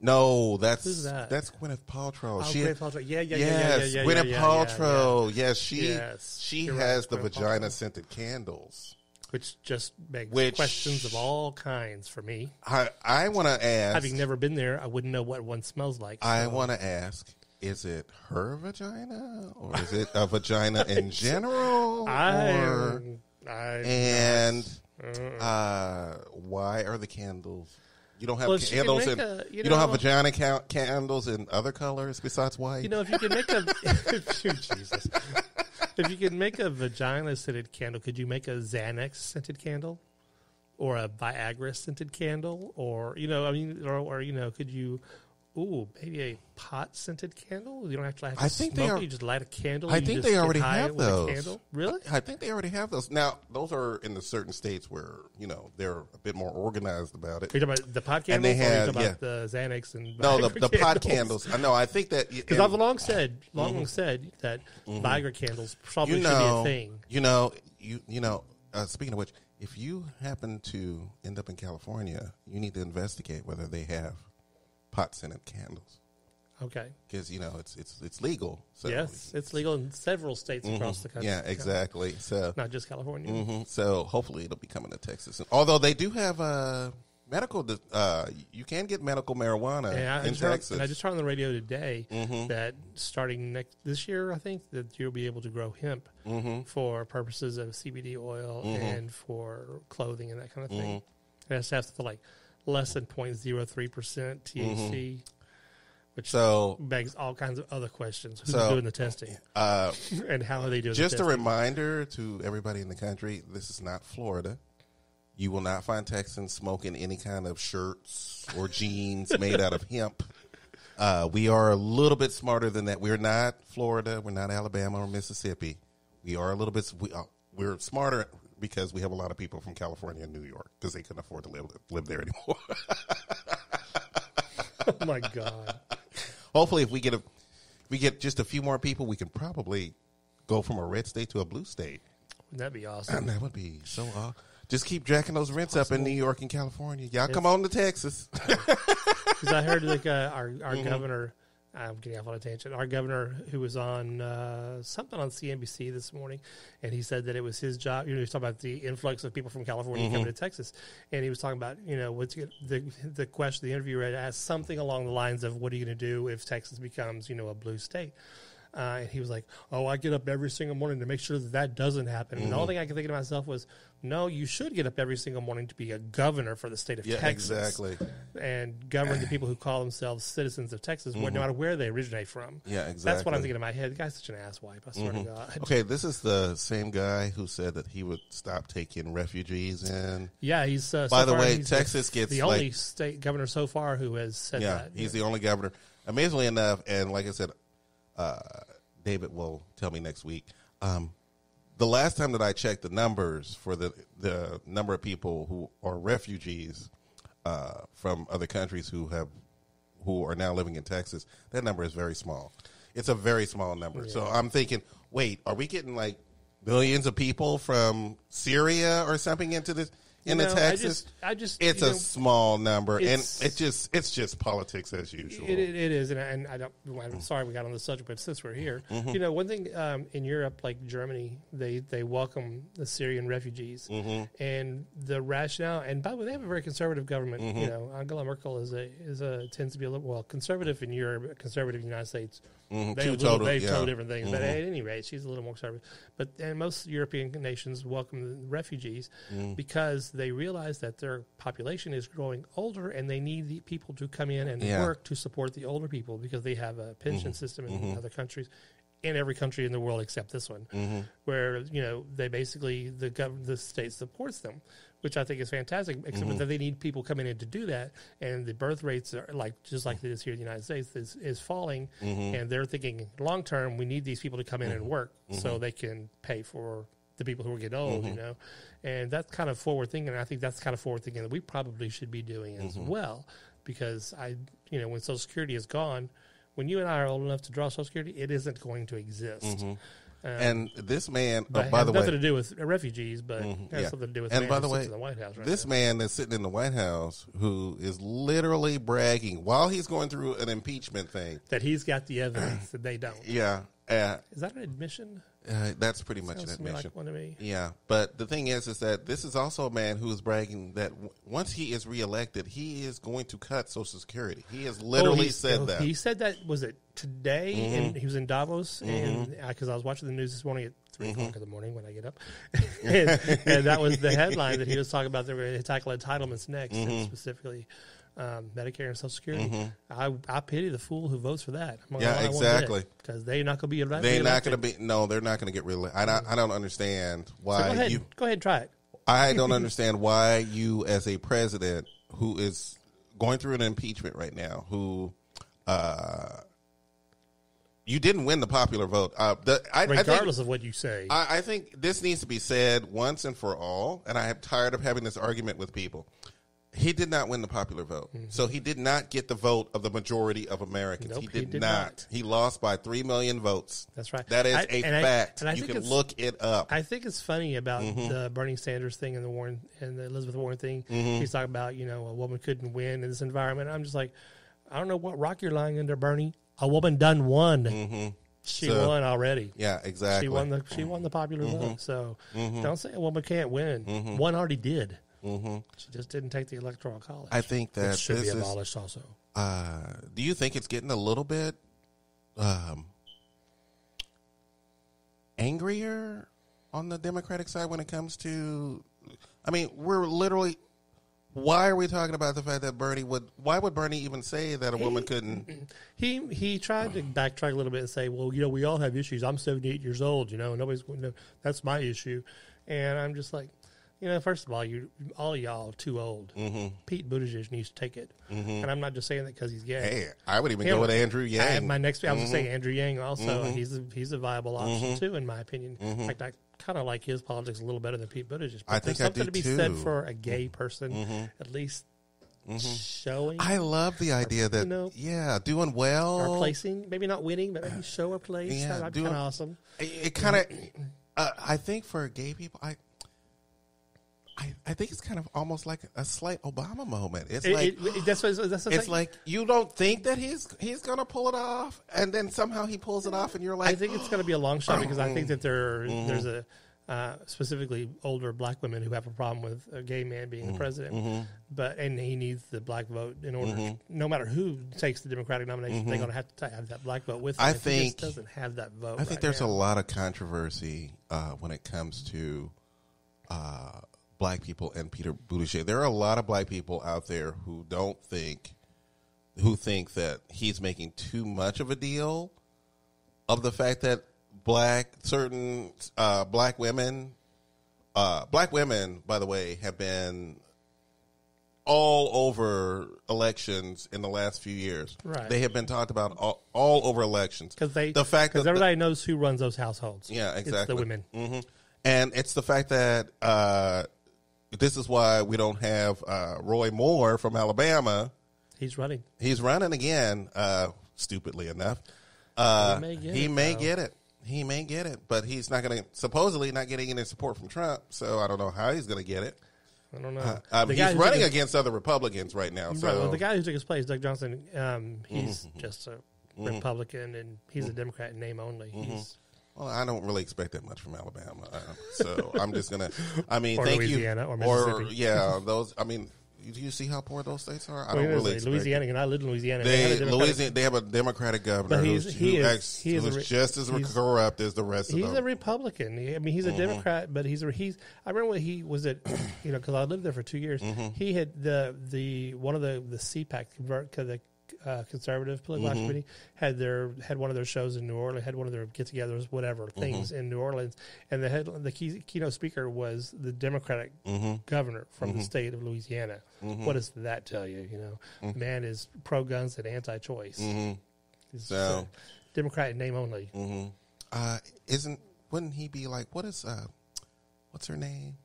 No, that's Who's that? that's Gwyneth Paltrow. Oh, she, Gwyneth Paltrow. Yeah, yeah, yeah, yeah, yes, yeah, yeah, Gwyneth yeah, yeah, Paltrow. Yes, she Yes, she has right, the Gwyneth vagina scented candles. Which just begs Which- questions of all kinds for me. I I want to ask. Having never been there, I wouldn't know what one smells like. I want to ask: Is it her vagina, or is it a vagina in general? I, or, I, and uh, why are the candles? You don't have Well, candles in. a- you, you don't have vagina ca- candles in other colors besides white. You know, if you could make a Jesus, if you could make a vagina scented candle, could you make a Xanax scented candle, or a Viagra scented candle, or you know, I mean, or, or you know, could you, ooh, maybe a pot scented candle? You don't actually have to I think they smoke are- it, You just light a candle. I think they already have those. Really? I think they already have those. Now, those are in the certain states where you know they're a bit more organized about it. Are you talking about the pot candles? And they or are you had- talking yeah. about the Xanax and No, the, the pot candles. I know. I think that Because I've long said, long long said that Viagra candles probably you should know, be a thing. you know, you you know. Uh, speaking of which, if you happen to end up in California, you need to investigate whether they have pot scented candles Okay. because you know it's it's it's legal. So yes, it's legal in several states across the country. yeah, exactly. So Not just California. mhm. so hopefully it'll be coming to Texas. Although they do have uh, medical, uh, you can get medical marijuana I, in heard, Texas. and I just heard on the radio today Mm-hmm. that starting next this year, I think that you'll be able to grow hemp Mm-hmm. for purposes of CBD oil and for clothing and that kind of thing. Mm-hmm. It has to have like less than 0.03 percent THC, which Mm-hmm. so begs all kinds of other questions. Who's So- doing the testing uh, and how are they doing? Just the a reminder to everybody in the country: this is not Florida. You will not find Texans smoking any kind of shirts or jeans made out of hemp. Uh, we are a little bit smarter than that. We're not Florida. We're not Alabama or Mississippi. We are a little bit. We are, we're smarter because we have a lot of people from California and New York because they couldn't afford to live live there anymore. oh my god! Hopefully, if we get a, we get just a few more people, we can probably go from a red state to a blue state. Wouldn't that be awesome? And that would be so awesome. Just keep jacking those rents up in New York and California. Y'all come on to Texas. Because I heard like uh, our our Mm-hmm. governor. I'm getting off on a tangent. Our governor, who was on uh, something on CNBC this morning, and he said that it was his job. You know, he was talking about the influx of people from California Mm-hmm. coming to Texas, and he was talking about you know what's the the question the interviewer had asked something along the lines of what are you going to do if Texas becomes you know a blue state. Uh, and he was like, "Oh, I get up every single morning to make sure that that doesn't happen." And the Mm-hmm. only thing I could think to myself was, "No, you should get up every single morning to be a governor for the state of Yeah, Texas, exactly. and govern the people who call themselves citizens of Texas, where no matter where they originate from." Yeah, exactly. That's what. I'm thinking in my head. The guy's such an asswipe. I swear to God. Okay, this is the same guy who said that he would stop taking refugees in. Yeah, he's. Uh, By so the far, way, Texas the, gets the like only state governor so far who has said yeah, that. he's the only governor. Amazingly enough, and like I said, uh, David will tell me next week. Um, the last time that I checked the numbers for the the number of people who are refugees uh, from other countries who have who are now living in Texas, that number is very small. It's a very small number. So I'm thinking, wait, are we getting like millions of people from Syria or something into this into know, I Texas? just- I just, it's a know, small number, and it's- it just it's just politics as usual. It, it, it is, and I, and I don't. I'm sorry we got on the subject, but since we're here, mm-hmm. you know, one thing um, in Europe, like Germany, they they welcome the Syrian refugees, mm-hmm. and the rationale. And by the way, they have a very conservative government. You mm-hmm. know, Angela Merkel is a is a tends to be a little well conservative in Europe, conservative in the United States. Mhm, They have little, total- they have yeah. totally different things, but at any rate, she's a little more conservative. But and most European nations welcome the refugees Mm. because they realize that their population is growing older, and they need the people to come in and Yeah. work to support the older people because they have a pension Mm-hmm. system in other countries, in every country in the world except this one, Mm-hmm. where you know they basically the gov- the state supports them, which I think is fantastic. Except Mm-hmm. that they need people coming in to do that, and the birth rates are like just like it is here in the United States is, is falling, Mm-hmm. and they're thinking long term we need these people to come in and work so they can pay for the people who are getting old, Mm-hmm. you know, and that's kind of forward thinking. I think that's kind of forward thinking that we probably should be doing as Mm-hmm. well, because I, you know, when Social Security is gone, when you and I are old enough to draw Social Security, it isn't going to exist. Um, and this man, oh, by the way, nothing to do with refugees, but it has yeah. something to do with. And by the way, the White House right this now. man that's sitting in the White House who is literally bragging while he's going through an impeachment thing. that he's got the evidence that they don't. Yeah, uh, Is that an admission? Uh, that's pretty much Sounds an admission. like one to me. Yeah, but the thing is, is that this is also a man who is bragging that w- once he is reelected, he is going to cut Social Security. He has literally Oh, said oh, that. He said that was it today, and he was in Davos, and because I was watching the news this morning at 3 o'clock in the morning when I get up, and, and that was the headline that he was talking about. They were going to tackle entitlements next, and specifically. Um, Medicare and Social Security. I, I pity the fool who votes for that. Yeah, exactly. Because they're not going to be elected. They're not going to be. No, they're not going to get reelected. I don't, I don't understand why Go ahead, you. go ahead, and try it. I don't understand why you, as a president who is going through an impeachment right now, who uh, you didn't win the popular vote. Uh, the, I, I think, Regardless of what you say, I, I think this needs to be said once and for all, and I am tired of having this argument with people. He did not win the popular vote, so he did not get the vote of the majority of Americans. Nope, he, he did did not. not. He lost by three million votes. That's right. That is I- a fact. and I you can look it up. I think it's funny about Mm-hmm. the Bernie Sanders thing and the Warren and the Elizabeth Warren thing. He's talking about you know a woman couldn't win in this environment. I'm just like, I don't know what rock you're lying under, Bernie. A woman done won. She Mm-hmm. So- won already. yeah, exactly. She won the she won the popular Mm-hmm. vote. So don't say a woman can't win. One already did. She just didn't take the electoral college. Mm-hmm. I think that should be is abolished also. Uh, do you think it's getting a little bit um, angrier on the Democratic side when it comes to? I mean, we're literally. Why are we talking about the fact that Bernie would? Why would Bernie even say that a woman couldn't? He he tried to backtrack a little bit and say, well, you know, we all have issues. I'm 78 years old. You know, nobody's no, that's my issue, and I'm just like, you know, first of all, you all y'all are too old. Mm-hmm. Pete Buttigieg needs to take it, and I'm not just saying that because he's gay. Hey, I would even Him. go with Andrew I, Yang. my next, I was Mm-hmm. going to say Andrew Yang also. He's a, he's a viable option too, in my opinion. In fact, I kind of like his politics a little better than Pete Buttigieg. But I think I something do to be too. said for a gay mm-hmm. person, mm-hmm. at least mm-hmm. showing I love the idea that know, yeah, doing well. or placing. Maybe not winning, but maybe show a place. Yeah, That'd be doing- kind of awesome. It, it kind of, uh, I think for gay people, I, I, I think it's kind of almost like a slight Obama moment. It's It- like it- it- that's what, that's the it's thing. like you don't think that he's he's gonna pull it off, and then somehow he pulls it off, and you're like, I think it's going to be a long shot because I think that there there's a uh, specifically older black women who have a problem with a gay man being the president, but and he needs the black vote in order. No matter who takes the Democratic nomination, they're going to have to have that black vote with. Him. I think- doesn't have that vote. I think right there's now. a lot of controversy uh, when it comes to uh, black people and Peter Buttigieg. There are a lot of black people out there who don't think, who think that he's making too much of a deal of the fact that black certain uh, black women, uh, black women, by the way, have been all over elections in the last few years. Right. They have been talked about all, all over elections because they the fact because that the- everybody knows who runs those households. yeah, exactly. It's the women. hmm and it's the fact that uh, this is why we don't have uh, Roy Moore from Alabama. He's running. He's running again, uh, stupidly enough. Uh, He may get he it, may get it. He may get it, but he's not going to. Supposedly, not getting any support from Trump. So I don't know how he's going to get it. I don't know. Um, he's running took against other Republicans right now. So Mm-hmm. right, well, the guy who took his place, Doug Johnson, um, he's just a Republican and he's Mm-hmm. a Democrat in name only. He's Well, I don't really expect that much from Alabama, uh, so I'm just gonna. I mean, Or thank Louisiana, you. or Mississippi. yeah, those. I mean, do you see how poor those states are? I well, don't really like Louisiana, and I lived in Louisiana. They, They Louisiana, they have a Democratic governor who's, he who is- acts, he is who's re- just as he's- corrupt as the rest of He's them. a Republican. I mean, he's Mm-hmm. a Democrat, but he's a he's. I remember when he was at, you know, because I lived there for two years. Mm-hmm. He had the the one of the the CPAC the uh, conservative political Mm-hmm. committee had their had one of their shows in New Orleans, had one of their get-togethers, whatever Mm-hmm. things in New Orleans, and the head the key, keynote speaker was the Democratic Mm-hmm. governor from the state of Louisiana. What does that tell you? You know, man is pro guns and anti-choice. Mm-hmm. So- Democrat in name only. Uh, isn't? Wouldn't he be like? What is? Uh, what's her name?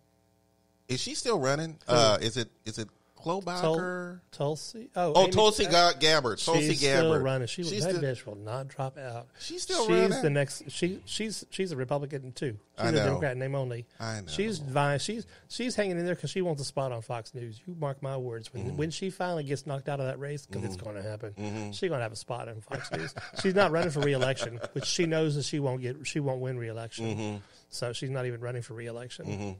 Is she still running? Uh, is it? Is it Klobuchar? Tulsi. Oh, Oh, Amy- Tulsi Ga- Gabbard. Tulsi she's Gabbard. still running. She she's that still, bitch will not drop out. She's still she's running? the next. She she's she's a Republican too. She's I a know. Democrat name only. I know. She's vying. She's she's hanging in there because she wants a spot on Fox News. You mark my words. When Mm-hmm. when she finally gets knocked out of that race, because it's going to happen, she's going to have a spot on Fox News. She's not running for reelection, which she knows that she won't get. She won't win reelection. Mm-hmm. So she's not even running for reelection.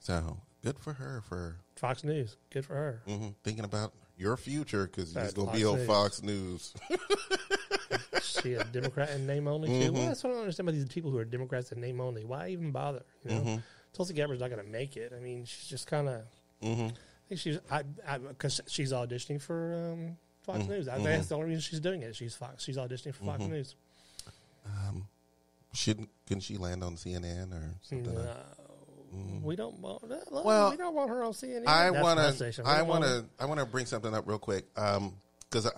so good for her for Fox News, good for her. mhm, thinking about your future because it's going to be on News. Fox News. she a Democrat in name only too. Well, that's what I don't understand about these people who are Democrats in name only. Why even bother? You know, Mm-hmm. Tulsi Gabbard's not going to make it. I mean, she's just kind of. Mm-hmm. I think she's I because she's auditioning for um, Fox Mm-hmm. News. I think that's the only reason she's doing it. She's Fox. She's auditioning for Fox News. Shouldn't couldn't she land on CNN or something? No, like- we don't want. Well, Mm-hmm. We don't want her on CNN. I want to. I want to. I want to bring something up real quick because I,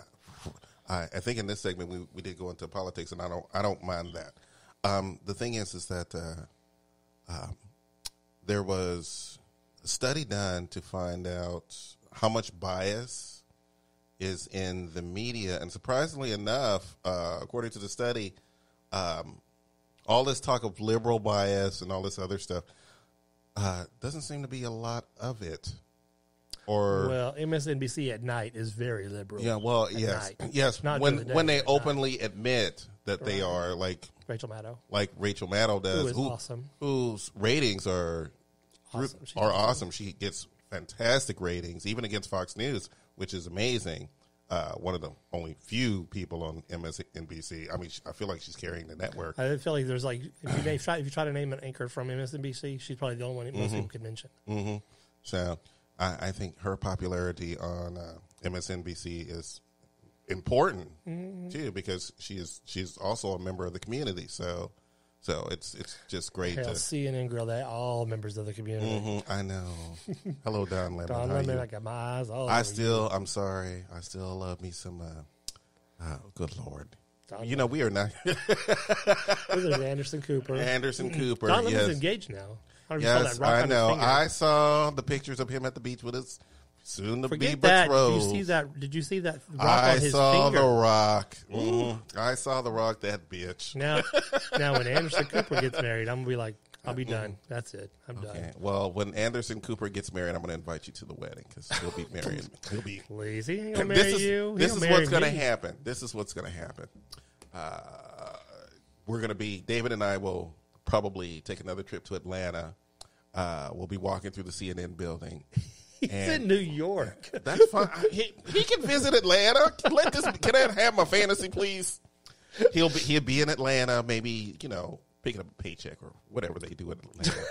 I, I think in this segment we, we did go into politics, and I don't. I don't mind that. Um, the thing is, is that uh, um, there was a study done to find out how much bias is in the media, and surprisingly enough, uh, according to the study, um, all this talk of liberal bias and all this other stuff uh, doesn't seem to be a lot of it. Or Well, MSNBC at night is very liberal. yeah, well, yes, night. yes. Not when the when they at night. openly admit that they are like Rachel Maddow. like Rachel Maddow does, Who is awesome. whose ratings are Awesome. Are awesome. She gets fantastic ratings, even against Fox News, which is amazing. Uh, one of the only few people on MSNBC. I mean, I feel like she's carrying the network. I feel like there's like if you, try, if you try to name an anchor from MSNBC, she's probably the only one that Mm-hmm. most people could mention. So I, I think her popularity on uh, MSNBC is important Mm-hmm. too because she is she's also a member of the community. So so it's it's just great Hell, to. CNN girl, that all members of the community. Mhm, I know. Hello, Don Lemon. Don Lemon. I got my eyes all I still, I'm sorry. I still love me some. Uh, uh, good lord. Don You know we are not you. There's Anderson Cooper. Anderson Cooper. Don Lemon's yes, engaged now. I know if you saw yes, I know. I saw the pictures of him at the beach with his soon to be Forget that. Did you see that? Did you see that rock I on his saw finger? the rock. Mhm. I saw the rock. That bitch. Now, now when Anderson Cooper gets married, I'm gonna be like, I'll be done. That's it. I'm done. Well, when Anderson Cooper gets married, I'm going to invite you to the wedding because he'll be married. he'll be. lazy. he gonna marry this is you. This is what's going to happen. This is what's going to happen. Uh, we're going to be David and I will probably take another trip to Atlanta. Uh, we'll be walking through the CNN building. He's in New York. That's fine. He, he can visit Atlanta. Let this. Can I have my fantasy, please? He'll be he'll be in Atlanta. Maybe you know picking up a paycheck or whatever they do in Atlanta.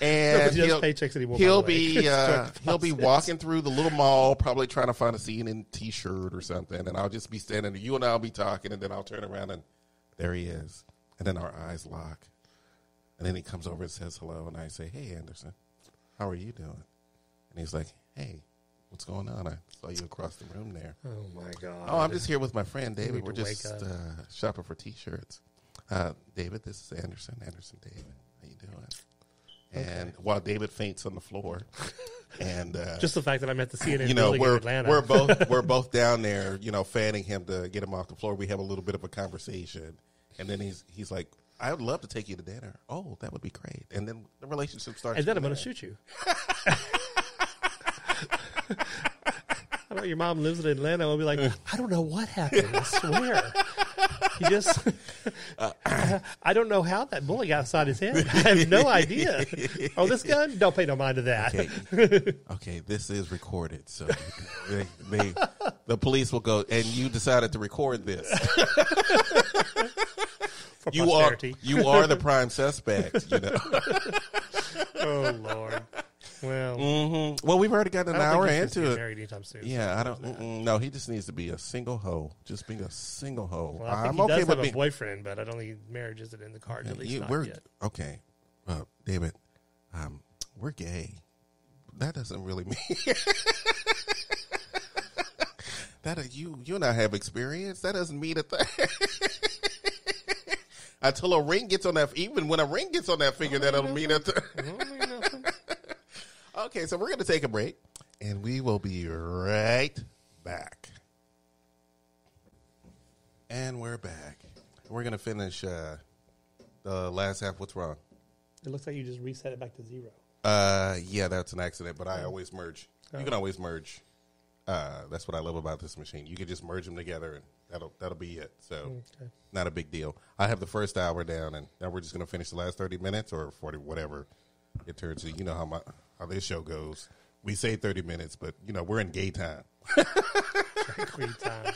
And does he'll, paychecks anymore, he'll be uh, he'll be walking through the little mall, probably trying to find a CNN T-shirt or something, and I'll just be standing there. You and I'll be talking, and then I'll turn around and there he is, and then our eyes lock, and then he comes over and says hello, and I say, "Hey, Anderson, how are you doing?" And he's like, "Hey, what's going on? I saw you across the room there." Oh my god. Oh, I'm just here with my friend David. We're just uh, shopping for T-shirts. Uh, David, this is Anderson. Anderson, David. How you doing? And while David faints on the floor, and uh, Just the fact that I'm at the CNN you know building we're in Atlanta. we're both we're both down there, you know, fanning him to get him off the floor. We have a little bit of a conversation, and then he's he's like, "I would love to take you to dinner." Oh, that would be great. And then the relationship starts. and then I'm going to shoot you. I know your mom lives in Atlanta. I'll be like, I don't know what happened. I swear. He just, I don't know how that bullet got inside his head. I have no idea. Oh, this gun? Don't pay no mind to that. Okay. okay, this is recorded, so they, they, the police will go. And you decided to record this. For You are you are the prime suspect. You know. Oh Lord. Well, hmm Well, we've already got an hour think he's gonna into it. married anytime soon. Yeah, I don't. No, he just needs to be a single hoe. Just being a single hoe. Well, I think I'm he okay does with have a being. boyfriend, but I don't think marriage isn't in the cards. At least You- not we're yet. okay, uh, David. Um, we're gay. That doesn't really mean that. uh, You you and I have experience. That doesn't mean a thing. Until a ring gets on that, even when a ring gets on that finger, that don't mean a thing. Okay, so we're going to take a break, and we will be right back. And we're back. We're going to finish uh, the last half. What's wrong? It looks like you just reset it back to zero. Uh, yeah, that's an accident, but I always merge. You can always merge. Uh, that's what I love about this machine. You can just merge them together, and that'll that'll be it. So, Okay. not a big deal. I have the first hour down, and now we're just going to finish the last thirty minutes or forty, whatever it turns to. You know how my how this show goes. We say thirty minutes, but you know we're in gay time. Drag queen time.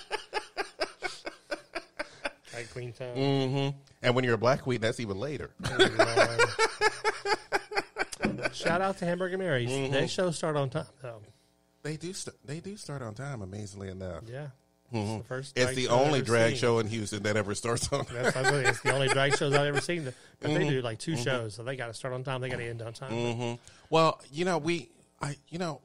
Drag queen time. Mm-hmm. And when you're a black queen, that's even later. Shout out to Hamburger Mary's. Mm-hmm. They show start on time though. they do. St- they do start on time, amazingly enough. Yeah. It's the first. It's the only drag seen. show in Houston that ever starts on. That's I it's the only drag shows I've ever seen. But Mm-hmm. they do like 2 shows, so they got to start on time. They got to end on time. hmm Well, you know, we, I, you know,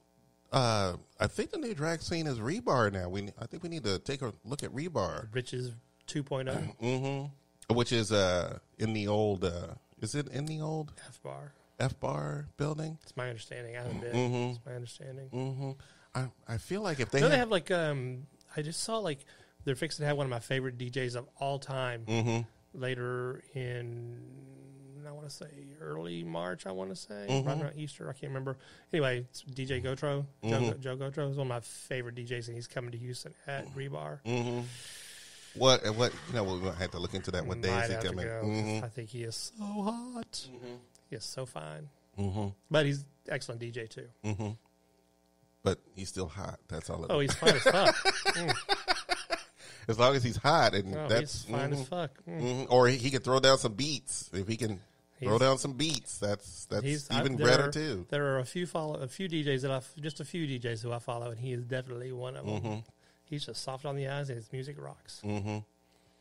uh, I think the new drag scene is rebar now. We, I think we need to take a look at rebar, Rich's 2.0 mm-hmm. which is uh in the old. Uh, is it in the old F bar. F bar building? It's my understanding. I haven't been. Mm-hmm. It's my understanding. I, I feel like if they, No, they have like um. I just saw like they're fixing to have one of my favorite DJs of all time Mhm. later in I want to say early March. I want to say Mm-hmm. right around Easter. I can't remember. Anyway, it's DJ Gauthreaux. Mm-hmm. Joe, Joe Gauthreaux is one of my favorite DJs, and he's coming to Houston at Rebar. Mm-hmm. what what you know we're gonna have to look into that. What day Might is he coming? Mhm. I think he is so hot. He is so fine, Mm-hmm. but he's excellent DJ too. Mm-hmm. But he's still hot. That's all. It Oh, he's fine as fuck. as long as he's hot, and Oh, that's he's fine mhm. as fuck. Mm. Mhm. Or he, he can throw down some beats. If he can throw down some beats, that's that's He's even better are- too. There are a few follow a few DJs that I just a few DJs who I follow, and he is definitely one of them. Mm-hmm. He's just soft on the eyes, and his music rocks. hmm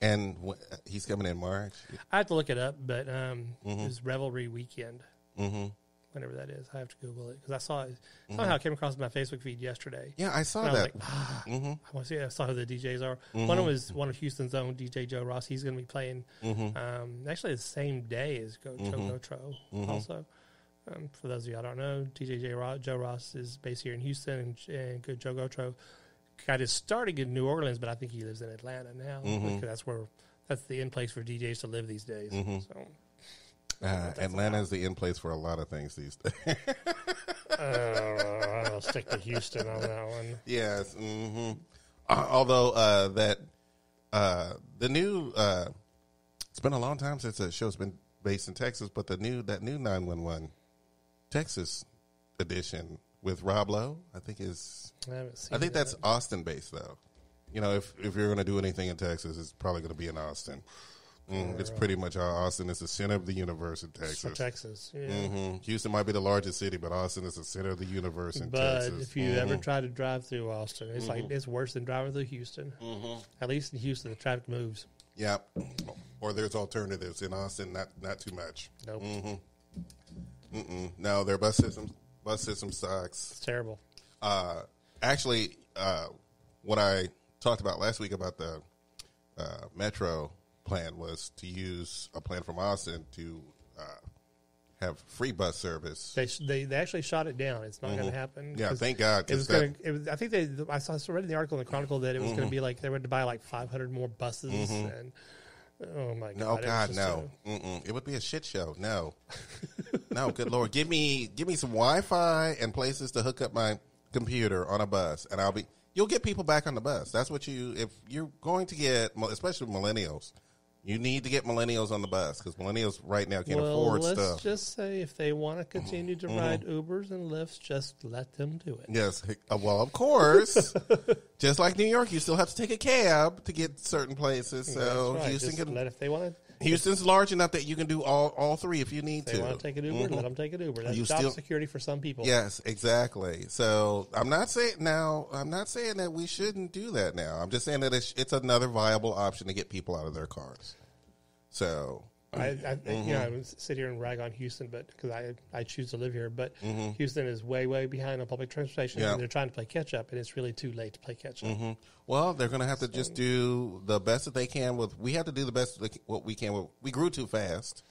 And wh- he's coming in March. I have to look it up, but um, Mm-hmm. his Revelry weekend, hmm whenever that is, I have to Google it because I saw it somehow it came across my Facebook feed yesterday. Yeah, I saw And I was that. like, ah, hmm I want to see. I saw who the DJs are. Mm-hmm. One of them is one of Houston's own DJ Joe Ross. He's going to be playing Mm-hmm. um, actually the same day as Go Joe Gauthreaux. Mm-hmm. Also, um, for those of you I don't know, DJ Joe Ross is based here in Houston, and, and good Joe Gauthreaux got his starting in New Orleans, but I think he lives in Atlanta now Mm-hmm. because that's where that's the in place for DJs to live these days. Mm-hmm. So, Uh, Atlanta is the in place for a lot of things these days. uh, I'll stick to Houston on that one. yes. hmm Uh, although uh, that uh, the new uh, it's been a long time since that show's been based in Texas, but the new that new nine one one Texas edition with Rob Lowe, I think is I. I think it. that's Austin based though. You know, if if you're going to do anything in Texas, it's probably going to be in Austin. Mm, it's pretty much how Austin is the center of the universe in for Texas. Texas. Yeah. hmm Houston might be the largest city, but Austin is the center of the universe in But Texas. But if you Mhm. ever try to drive through Austin, it's like it's worse than driving through Houston. At least in Houston, the traffic moves. yeah, or there's alternatives in Austin, not not too much. Nope, Mm-mm. No, their bus system bus system sucks. it's terrible. Uh, actually, uh, what I talked about last week about the uh, metro plan was to use a plan from Austin to uh, have free bus service. They, they they actually shot it down. It's not going to happen. Mm-hmm. Yeah, thank God. It was going to. It was. I think they. I saw. I read in the article in the Chronicle that it was Mm-hmm. going to be like they were to buy like 500 more buses and. Oh my god! No, it God, no. Mm-mm. It would be a shit show. No, no. Good Lord, give me give me some Wi-Fi and places to hook up my computer on a bus, and I'll be. You'll get people back on the bus. That's what you. If you're going to get, especially millennials, you need to get millennials on the bus because millennials right now can't well, afford let's stuff. just say if they want to continue to ride Ubers and Lyfts, just let them do it. Yes. Uh, Well, of course. just like New York, you still have to take a cab to get certain places. So That's right. Houston Just can. let if they want to. Houston's large enough that you can do all all three if you need They to. want to take an Uber. Let them take an Uber. That's You job still- security for some people. Yes, exactly. So I'm not saying now. I'm not saying that we shouldn't do that now. I'm just saying that it's, it's another viable option to get people out of their cars. So I, I Mm-hmm. you know, I would sit here and rag on Houston, but because I I choose to live here, but Mm-hmm. Houston is way way behind on public transportation, Yeah. and they're trying to play catch up, and it's really too late to play catch up. Mm-hmm. Well, they're going to have to just do the best that they can with. We have to do the best that, what we can with. We grew too fast.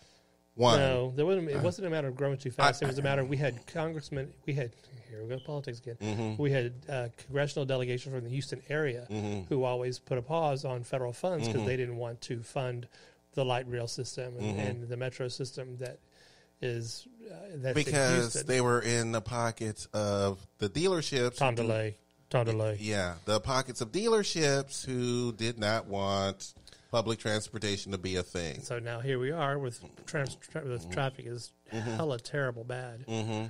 One. No, there wasn't. It wasn't a matter of growing too fast. it was a matter of we had congressmen. We had here we go politics again. Mm-hmm. We had uh, congressional delegation from the Houston area Mm-hmm. who always put a pause on federal funds because they didn't want to fund the light rail system and, Mm-hmm. and the metro system that is uh, that's because they were in the pockets of the dealerships. Tom DeLay, Tom DeLay. Yeah, the pockets of dealerships who did not want public transportation to be a thing. So now here we are with trans, tra- Mm-hmm. with traffic is hella terrible bad. Hmm.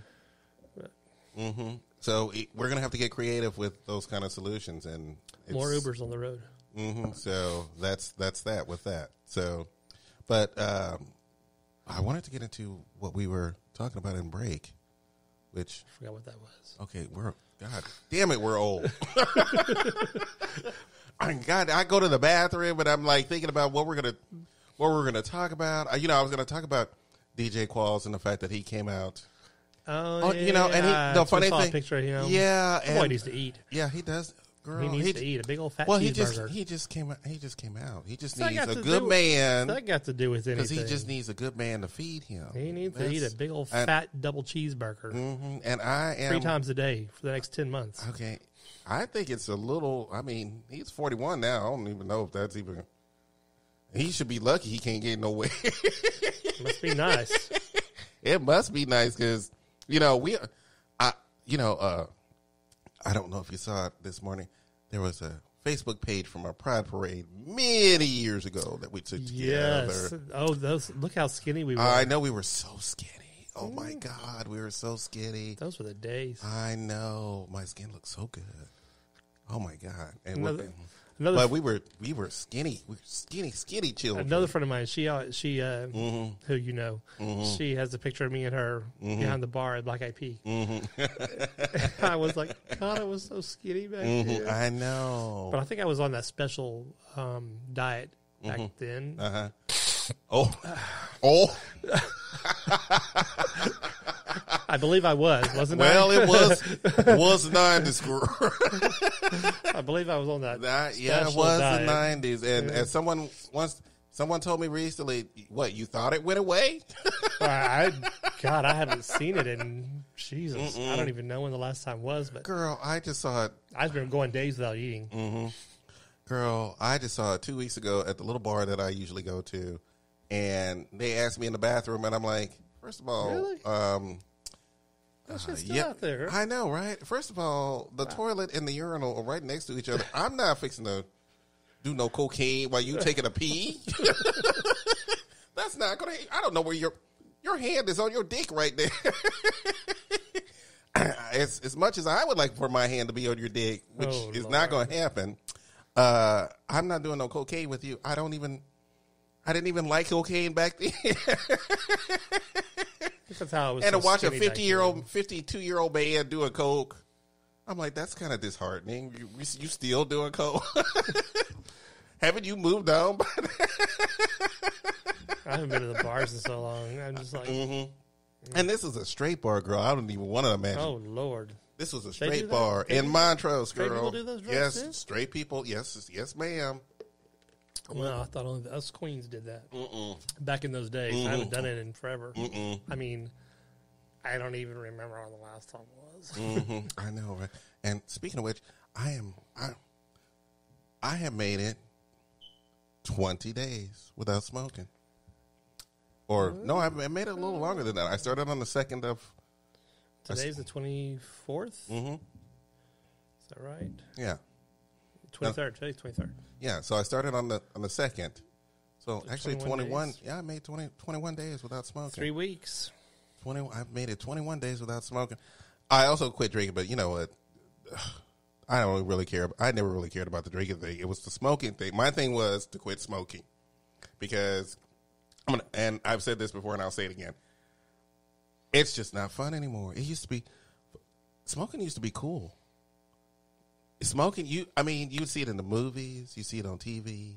Hmm. So it, we're going to have to get creative with those kind of solutions, and it's, More Ubers on the road. hmm So that's that's that with that. So, but um, I wanted to get into what we were talking about in break, which I forgot what that was. okay, we're God damn it, we're old. I God, I go to the bathroom and I'm like thinking about what we're gonna what we're gonna talk about. Uh, You know, I was gonna talk about DJ Qualls and the fact that he came out. Oh, Oh, you know, and he, yeah, the funny thing, picture yeah, The boy and, needs to eat. yeah, he does. Girl, He needs he- to eat a big old fat Well, cheeseburger. he just he just came out. He just came out. He just needs a good do- man that got to do with anything. because he just needs a good man to feed him. he needs to eat a big old and- fat double cheeseburger mhm, and I am three times a day for the next ten months. Okay, I think it's a little. I mean, he's forty one now. I don't even know if that's even. He should be lucky he can't get nowhere. Must be nice. it must be nice because you know we, I you know uh, I don't know if you saw it this morning. There was a Facebook page from our Pride Parade many years ago that we took together. yes. Oh, those look how skinny we were. I know we were so skinny. Oh my mm. God, we were so skinny. Those were the days. I know my skin looks so good. Oh my God! And we're- Another, but we were we were skinny, we were skinny, skinny children. Another friend of mine, she uh, she uh, Mm-hmm. who you know, she has a picture of me and her behind the bar at Black Eyed Pea. Mm-hmm. I was like, God, I was so skinny back then. Mhm, I know. But I think I was on that special um, diet back Mm-hmm. then. Uh huh. Oh, oh. I believe I was, wasn't Well, I? it was was nondescript. I believe I was on that. That yeah, it was diet. the nineties, and and someone once someone told me recently, what you thought it went away? I, God, I haven't seen it in Jesus. I don't even know when the last time was, but Girl, I just saw it. I've been going days without eating. Mm. Girl, I just saw it two weeks ago at the little bar that I usually go to, and they asked me in the bathroom, and I'm like, first of all, Really? um, That shit's still yeah, out there. I know, right? First of all, the toilet and the urinal are right next to each other. I'm not fixing to do no cocaine while you taking a pee. That's not gonna. I don't know where your your hand is on your dick right there. as as much as I would like for my hand to be on your dick, which Oh, is not going to happen. Uh, I'm not doing no cocaine with you. I don't even. I didn't even like cocaine back then. That's how I was. and to watch a fifty-year-old, 52 year old man doing coke i'm like that's kind of disheartening you, you still doing coke haven't you moved on by that? I haven't been to the bars in so long. I'm just like, Mm-hmm. and this is a straight bar girl i don't even want to imagine oh Lord. this was a straight bar in do- montrose straight girl people do those drugs yes straight people yes yes ma'am Well, I thought only us queens did that back in those days. I haven't done it in forever. I mean, I don't even remember when the last time was. hmm I know, right? And speaking of which, I am I I have made it twenty days without smoking. Or no, I I made it a little longer than that. I started on the second of Today's the twenty fourth. hmm Is that right? yeah. Twenty third. Today's twenty third. Yeah, so I started on the on the second. So So actually 21 21 yeah, I made 20, 21 days without smoking. Three weeks. 20 I've made it 21 days without smoking. I also quit drinking, but you know what? I don't really care. I never really cared about the drinking thing. It was the smoking thing. My thing was to quit smoking because I'm gonna, and I've said this before and I'll say it again. It's just not fun anymore. It used to be smoking used to be cool. Smoking, you I mean, you see it in the movies, you see it on TV.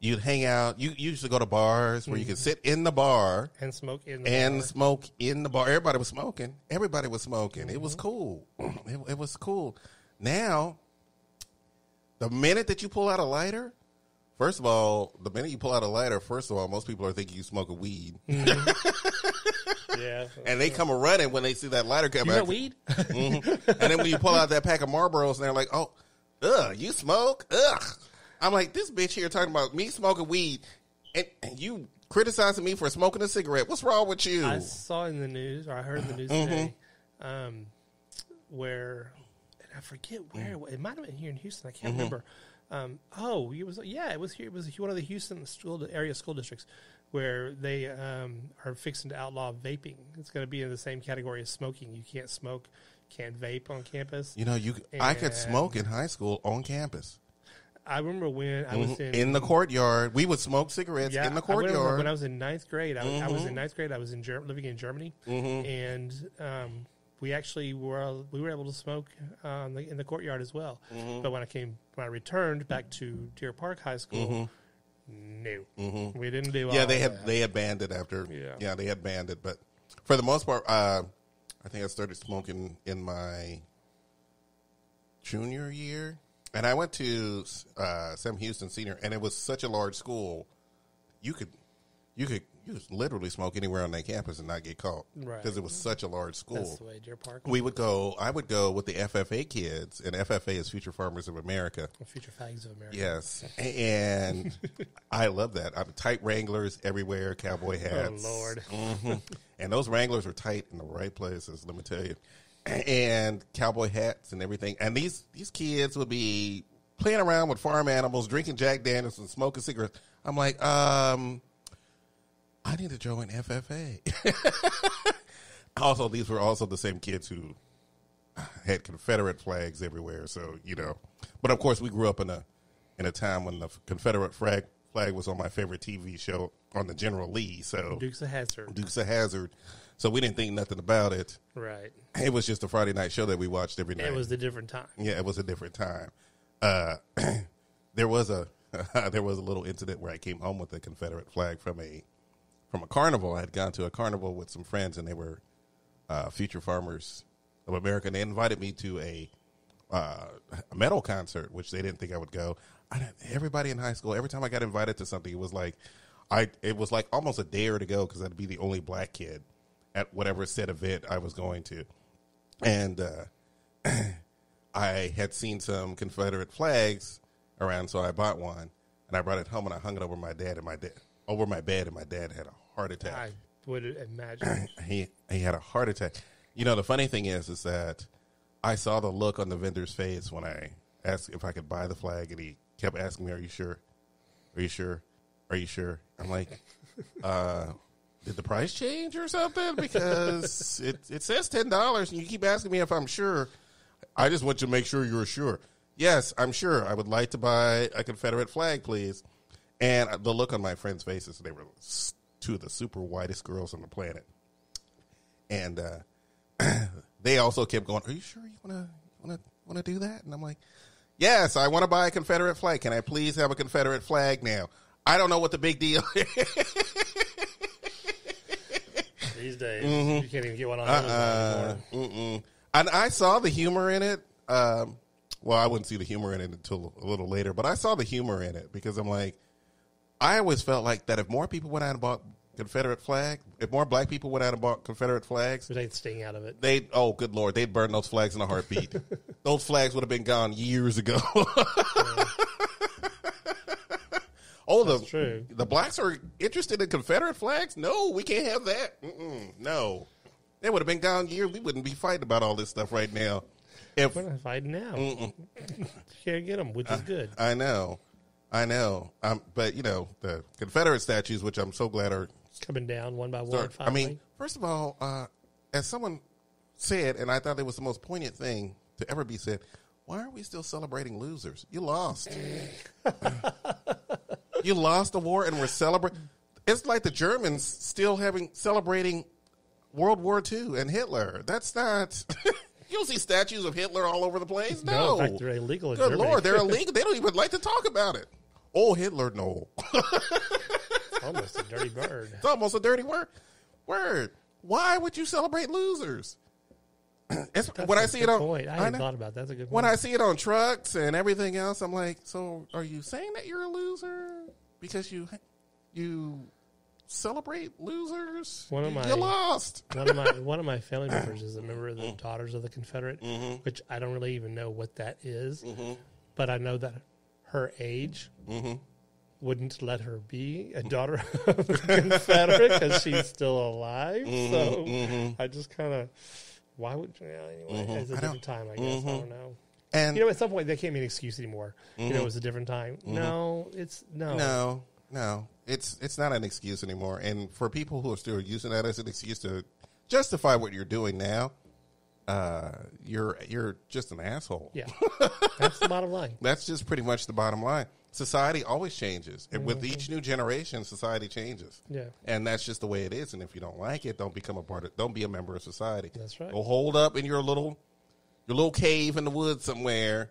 You'd hang out. You, you used to go to bars where you could mm-hmm. sit in the bar And smoke in the and bar. smoke in the bar. Everybody was smoking. Everybody was smoking. It was mm-hmm. cool. It, it was cool. Now, the minute that you pull out a lighter, first of all, the minute you pull out a lighter, first of all, most people are thinking you smoke a weed, mm-hmm. yeah. and they come a running when they see that lighter come You out. got weed? Mhm. And then when you pull out that pack of Marlboros, and they're like, "Oh, ugh, you smoke? Ugh." I'm like, this bitch here talking about me smoking weed, and, and you criticizing me for smoking a cigarette. What's wrong with you? I saw in the news, or I heard in the news Mm-hmm. today, um, where, and I forget where Mm. it might have been here in Houston. I can't Mm-hmm. remember. Um, oh, it was yeah, it was here. It was one of the Houston school area school districts where they um, are fixing to outlaw vaping. It's going to be in the same category as smoking. You can't smoke, can't vape on campus. You know, you I could smoke in high school on campus I remember when I was in, Mm-hmm. in the courtyard. We would smoke cigarettes in the I courtyard. when I was in ninth grade. I, was- I was Mm-hmm. in ninth grade. I was in Ger- living in Germany, and um, we actually were we were able to smoke um, in the courtyard as well. Mm-hmm. But when I came when I returned back to Deer Park High School, no, we didn't do. Mm-hmm. yeah, they had that. they had banned it after. Yeah. Yeah, they had banned it, but for the most part, uh, I think I started smoking in my junior year, and I went to uh, Sam Houston Senior, and it was such a large school, you could you could you could literally smoke anywhere on that campus and not get caught Right. because it was such a large school. That's the way we would go. I would go with the FFA kids, and FFA is Future Farmers of America. Future Fags of America. Yes, and I love that. I'm tight Wranglers everywhere, cowboy hats. Oh hats. Lord. Mhm. And those Wranglers are tight in the right places. Let me tell you, and cowboy hats and everything. And these these kids would be playing around with farm animals, drinking Jack Daniels, and smoking cigarettes. I'm like, um, I need to join FFA. also, these were also the same kids who had Confederate flags everywhere. So you know, but of course, we grew up in a in a time when the Confederate flag flag was on my favorite TV show on the General Lee. So Dukes of Hazzard. Dukes of Hazzard. So we didn't think nothing about it. Right. It was just a Friday night show that we watched every night. It was a different time. yeah, it was a different time. Uh, there was a there was a little incident where I came home with a Confederate flag from a from a carnival. I had gone to a carnival with some friends, and they were uh, future farmers of America. And they invited me to a, uh, metal concert, which they didn't think I would go. I everybody in high school, every time I got invited to something, it was like I it was like almost a dare to go because I'd be the only black kid at whatever said event I was going to, and. Uh, I had seen some Confederate flags around, so I bought one and I brought it home and I hung it over my dad and my dad over my bed, and my dad had a heart attack. I would imagine. he he had a heart attack. You know, the funny thing is, is that I saw the look on the vendor's face when I asked if I could buy the flag, and he kept asking me, "Are you sure? Are you sure? Are you sure?" I'm like, uh, "Did the price change or something? Because it it says ten dollars, and you keep asking me if I'm sure. I just want you to make sure you're sure. Yes, I'm sure. I would like to buy a Confederate flag, please." And the look on my friends' faces, they were two of the super whitest girls on the planet. And uh, they also kept going, Are you sure you wanna wanna wanna do that? And I'm like, Yes, I want to buy a Confederate flag. Can I please have a Confederate flag now? I don't know what the big deal is. These days, Mm-hmm. you can't even get one on Uh, Amazon anymore. And I saw the humor in it. Um, well, I wouldn't see the humor in it until a little later, but I saw the humor in it because I'm like, I always felt like that if more people went out and bought Confederate flag, if more black people went out and bought Confederate flags, they'd the sting out of it. they oh good lord, they'd burn those flags in a heartbeat. those flags would have been gone years ago. oh, the true. the blacks are interested in Confederate flags? No, we can't have that. Mm-mm, no, they would have been gone years. We wouldn't be fighting about all this stuff right now. If We're not fighting now. Can't get them, which is good. I know, I know, um, but you know the Confederate statues, which I'm so glad are Coming down one by one. Sorry. I mean, first of all, uh, as someone said, and I thought it was the most poignant thing to ever be said, why are we still celebrating losers? You lost. you lost the war, and we're celebrating. It's like the Germans still having celebrating World War II and Hitler. That's not. you don't see statues of Hitler all over the place. No, No, they're illegal Good Germany. lord, they're illegal. They don't even like to talk about it. Oh, Hitler, no. almost a dirty bird. It's almost a dirty word. Word. Why would you celebrate losers? It's, That's when a I see good it on, point. I, hadn't know. thought about that. That's a good when point. I see it on trucks and everything else, I'm like, so are you saying that you're a loser because you you celebrate losers? One of you, my- you lost. one of my one of my family members is a member of the Mm-hmm. Daughters of the Confederate, which I don't really even know what that is, Mm-hmm. but I know that her age Mm-hmm. wouldn't let her be a daughter of the Confederate because she's still alive. Mm-hmm. So I just kind of why would yeah, anyway? It's a Mm-hmm. I different time, I guess. I don't know. And You know, at some point, that can't be an excuse anymore. You know, it was a different time. No, it's no. Mm-hmm. no, no, it's it's not an excuse anymore. And for people who are still using that as an excuse to justify what you're doing now, uh, you're you're just an asshole. Yeah, that's the bottom line. That's just pretty much the bottom line. Society always changes, and with each new generation, society changes. Yeah. and that's just the way it is. And if you don't like it, don't become a part of. Don't be a member of society. That's right. Go hold up in your little your little cave in the woods somewhere,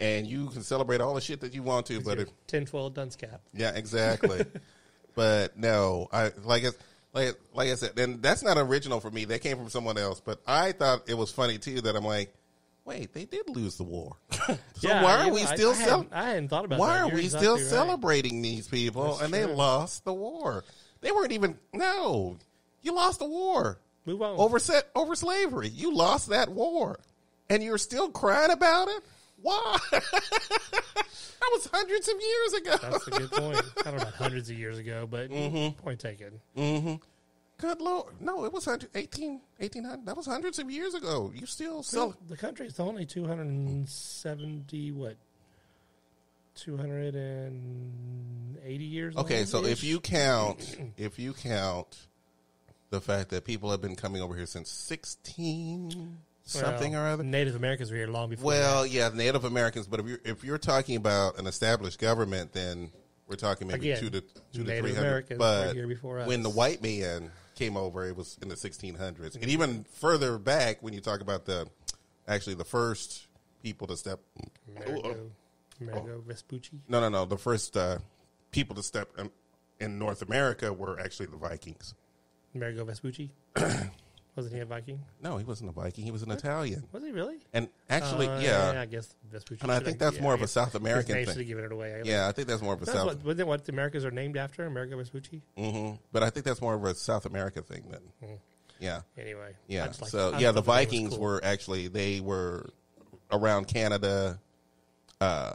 and you can celebrate all the shit that you want to. But if Tinfoil dunce cap. yeah, exactly. but no, I like it. Like, like I said, and that's not original for me. That came from someone else. But I thought it was funny too that I'm like, wait, they did lose the war. so Yeah, why are we I- still I, cel- hadn't, I hadn't thought about Why that. are You're we exactly still right. celebrating these people That's and they lost the war? They weren't even no. You lost the war Move on. over over slavery. You lost that war, and you're still crying about it. Why? that was hundreds of years ago. That's a good point. I don't know about hundreds of years ago, but Mm-hmm. point taken. Good lord, no, it was 100, 18, 1800. That was hundreds of years ago. You still So sell. the country is only 270, what? 280 years Okay, so if you count, if you count the fact that people have been coming over here since sixteen something or other. Native Americans were here long before. Well, that. yeah, Native Americans, but if you're if you're talking about an established government, then we're talking maybe Again, two to two to three hundred. Americans But were here before when the white man came over, it was in the 1600s, and even further back when you talk about the actually the first people to step. Amerigo, Amerigo Vespucci. No, no, no. The first uh, people to step in, in North America were actually the Vikings. Amerigo Vespucci. Wasn't he a Viking? No, he wasn't a Viking. He was an Italian. Was he really? And actually, Uh, yeah, I guess Vespucci. and I think that's yeah, more of a South American thing. should have given it away. Yeah, I think that's more of a South. what, wasn't that what the Americas are named after? America Vespucci? Mm-hmm. But I think that's more of a South America thing then. Yeah, Anyway. Yeah. like- so yeah, the Vikings cool. were actually they were around Canada, uh,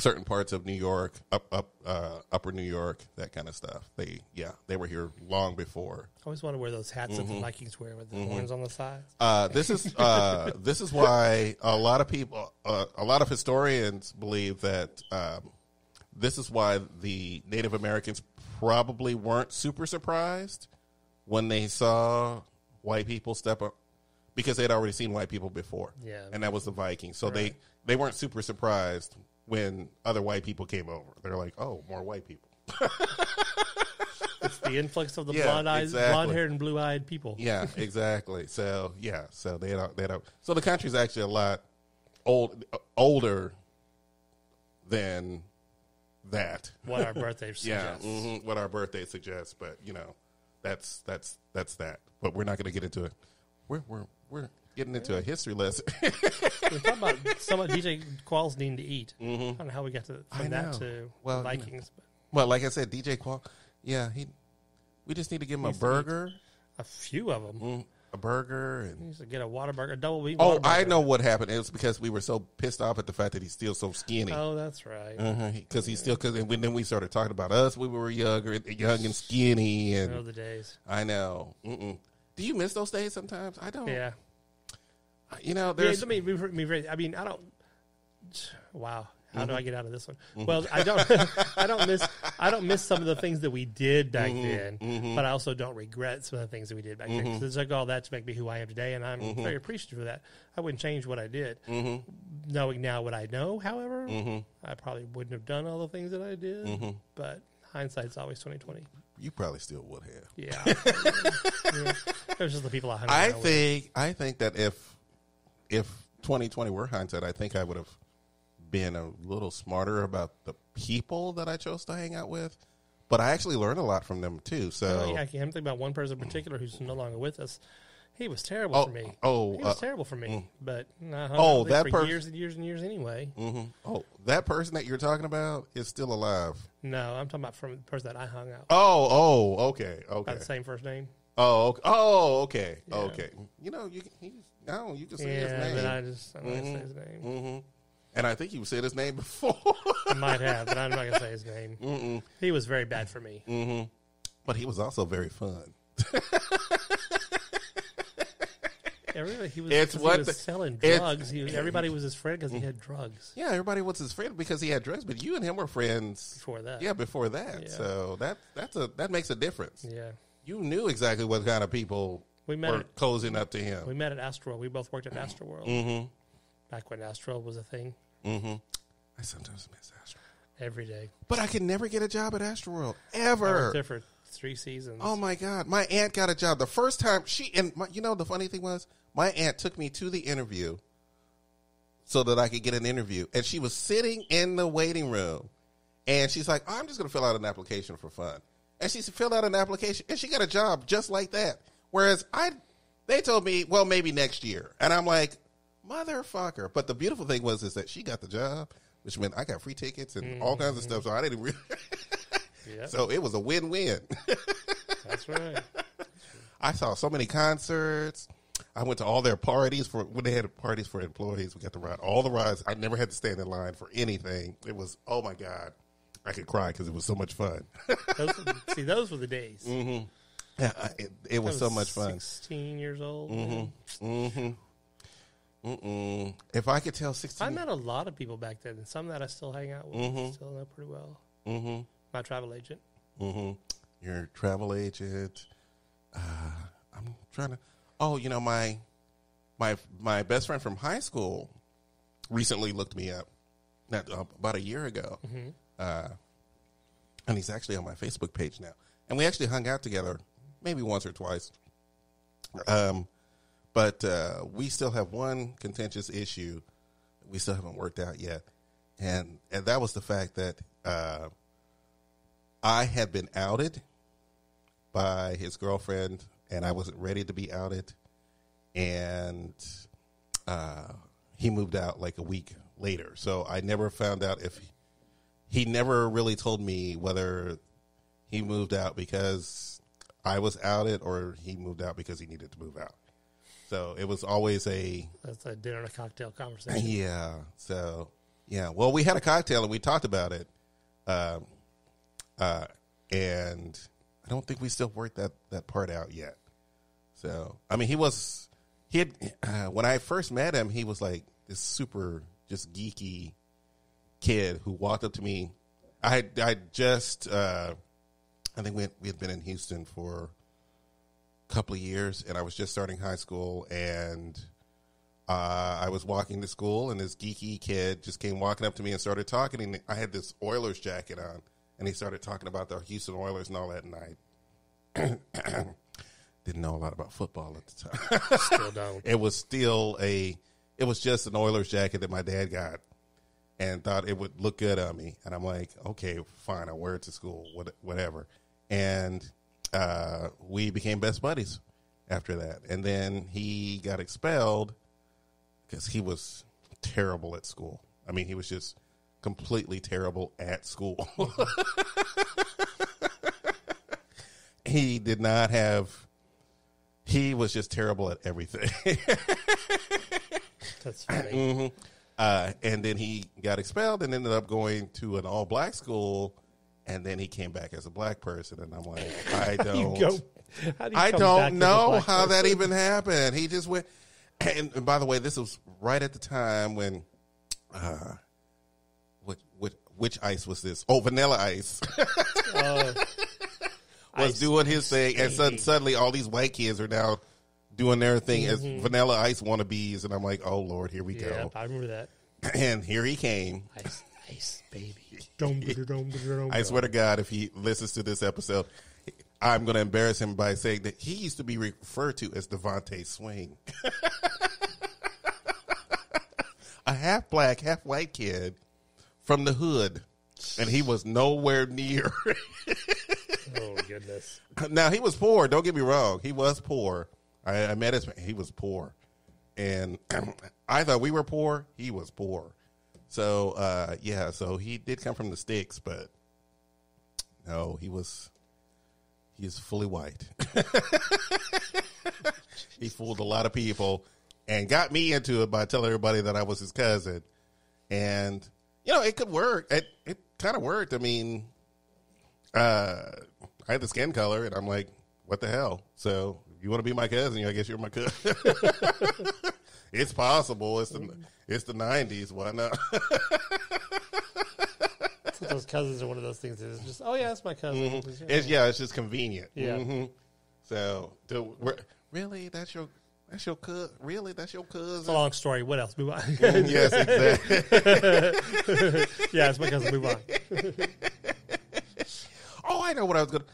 certain parts of New York, up up uh, upper New York, that kind of stuff. They yeah, they were here long before. I always want to wear those hats that Mm-hmm. the Vikings wear with the horns on the sides. Uh, this is uh, this is why a lot of people, uh, a lot of historians believe that um, this is why the Native Americans probably weren't super surprised when they saw white people step up because they'd already seen white people before. Yeah. and that was the Vikings. So Right. they they weren't super surprised when other white people came over. They're like, oh, more white people. It's the influx of the Yeah, blonde eyes, exactly. blonde haired and blue eyed people. Yeah, exactly. so yeah, so they don't they don't. So the country's actually a lot old older than that. What our birthday Yeah, suggests. mhm, what our birthday suggests, but you know, that's that's that's that. But we're not going to get into it. We're we're we're getting into a history lesson. We're talking about some of DJ Qualls needing to eat. I don't know how we got to, from that to Well, you know. Vikings. but well, like I said, DJ Qual, yeah, he. We just need to give him a Needs to eat. burger, A few of them. mm, a burger, and he Needs to get a Whataburger, a double beef. oh, I know what happened. It was because we were so pissed off at the fact that he's still so skinny. Oh, that's right. Because he's still because when then we started talking about us, we were younger, young and skinny, and Oh, the days. I know. Mm-mm. Do you miss those days sometimes? I don't. Yeah. You know, Yeah, there's let me be, be very. I mean, I don't. Wow, how Mm-hmm. do I get out of this one? Well, I don't. I don't miss. I don't miss some of the things that we did back Mm-hmm. then, but I also don't regret some of the things that we did back then. 'Cause It's like all that to make me who I am today, and I'm Mm-hmm. very appreciative of that. I wouldn't change what I did. Knowing now what I know, however, Mm-hmm. I probably wouldn't have done all the things that I did. But hindsight's always twenty twenty. you probably still would have. Yeah. yeah. There's just the people I hung I around with. think I think that if if 2020 were hindsight, I think I would have been a little smarter about the people that I chose to hang out with. But I actually learned a lot from them too. So Oh, yeah, I can't think about one person in particular who's no longer with us. He was terrible Oh, for me. oh, he was uh, terrible for me. But I Oh, with that for pers- years and years and years anyway. hmm oh, that person that you're talking about is still alive. No, I'm talking about from the person that I hung out Oh, oh, okay, okay. the same first name. Oh, okay. oh, okay, Yeah. okay. You know, you he's no, you can say his name. but I just I'm gonna say his name. hmm And I think you said his name before. I might have, but I'm not gonna say his name. Mm-mm. He was very bad for me. hmm But he was also very fun. Yeah, really, he was. It's what he was the- selling drugs. He, everybody was his friend because he had drugs Yeah, everybody was his friend because he had drugs, but you and him were friends. before that. Yeah, before that. Yeah. So that that's a that makes a difference. yeah. You knew exactly what kind of people We met. were At, closing up to him. we met at Astro. We both worked at Astro World Mm-hmm. back when Astro was a thing. Mm-hmm. I sometimes miss Astro, Every day. but I can never get a job at Astroworld I ever. worked there for three seasons. Oh my god, my aunt got a job the first time she and my, you know the funny thing was my aunt took me to the interview so that I could get an interview, and she was sitting in the waiting room, and she's like, "I'm just going to fill out an application for fun," and she filled out an application, and she got a job just like that. Whereas I, they told me, "Well, maybe next year," and I'm like, "Motherfucker!" But the beautiful thing was is that she got the job, which meant I got free tickets and all kinds of stuff. So I didn't. Really yeah, so it was a win-win. that's right. I saw so many concerts. I went to all their parties for when they had parties for employees. We got to ride all the rides. I never had to stand in line for anything. It was oh my god, I could cry because it was so much fun. Those, see, those were the days. I- it, it was, I so much fun. Sixteen years old. Mm-hmm. Mm-mm. If I could tell sixteen, I met a lot of people back then, and some that I still hang out with, Mhm. still know pretty well. mm-hmm, My travel agent. mm-hmm. your travel agent. Uh, I'm trying to. Oh, you know my my my best friend from high school recently looked me up. Not uh, about a year ago. Mm-hmm. uh, and he's actually on my Facebook page now. And we actually hung out together maybe once or twice. Um, but uh, we still have one contentious issue we still haven't worked out yet, and and that was the fact that uh, I had been outed by his girlfriend, and I wasn't ready to be outed, and uh, he moved out like a week later. So I never found out if he never really told me whether he moved out because I was outed or he moved out because he needed to move out. So it was always a That's a dinner and a cocktail conversation. yeah. So yeah. Well, we had a cocktail and we talked about it, um, uh, and I don't think we still worked that that part out yet. So I mean, he was he had uh, when I first met him, he was like this super just geeky kid who walked up to me. I I just uh, I think we had, we had been in Houston for a couple of years, and I was just starting high school, and uh, I was walking to school, and this geeky kid just came walking up to me and started talking. And I had this Oilers jacket on, and he started talking about the Houston Oilers and all that. And I didn't know a lot about football at the time. Still don't. it was still a, it was just an Oilers jacket that my dad got, and thought it would look good on me. And I'm like, okay, fine, I'll wear it to school, what- whatever. And uh, we became best buddies after that. And then he got expelled because he was terrible at school. I mean, he was just completely terrible at school. he did not have. He was just terrible at everything. That's funny. hmm Uh, and then he got expelled and ended up going to an all black school. And then he came back as a black person. And I'm like, I don't. go. How do I don't know how that even happened. He just went. And, and by the way, this was right at the time when, uh, which which which ice was this? Oh, Vanilla Ice Uh, was Ice doing his thing, and sudden, suddenly all these white kids are now doing their thing as Vanilla Ice wannabes, and I'm like, oh Lord, here we Mm-hmm. yeah, go. I remember that. And here he came. Ice, ice, baby. I swear to God, if he listens to this episode, I'm going to embarrass him by saying that he used to be referred to as Devontae Swing. a half black, half white kid from the hood. And he was nowhere near. Oh goodness. now, he was poor. Don't get me wrong. He was poor. I, I met his, he was poor. And I thought we were poor. He was poor. So, uh, yeah, so he did come from the sticks, but no, he was he is fully white. he fooled a lot of people and got me into it by telling everybody that I was his cousin. And, you know, it could work. It, it kind of worked. I mean, uh, I had the skin color, and I'm like, what the hell? So you want to be my cousin, I guess you're my cousin. it's possible. It's the it's the '90s. Why not? So those cousins are one of those things that is just, oh yeah, it's my cousin. Just, It's yeah, it's just convenient. Yeah. hmm So do, really, that's your that's your cousin. Really, that's your It's a cousin. long story. What else? Move on. yes, exactly. yeah, it's my cousin. Move on. Oh, I know what I was gonna.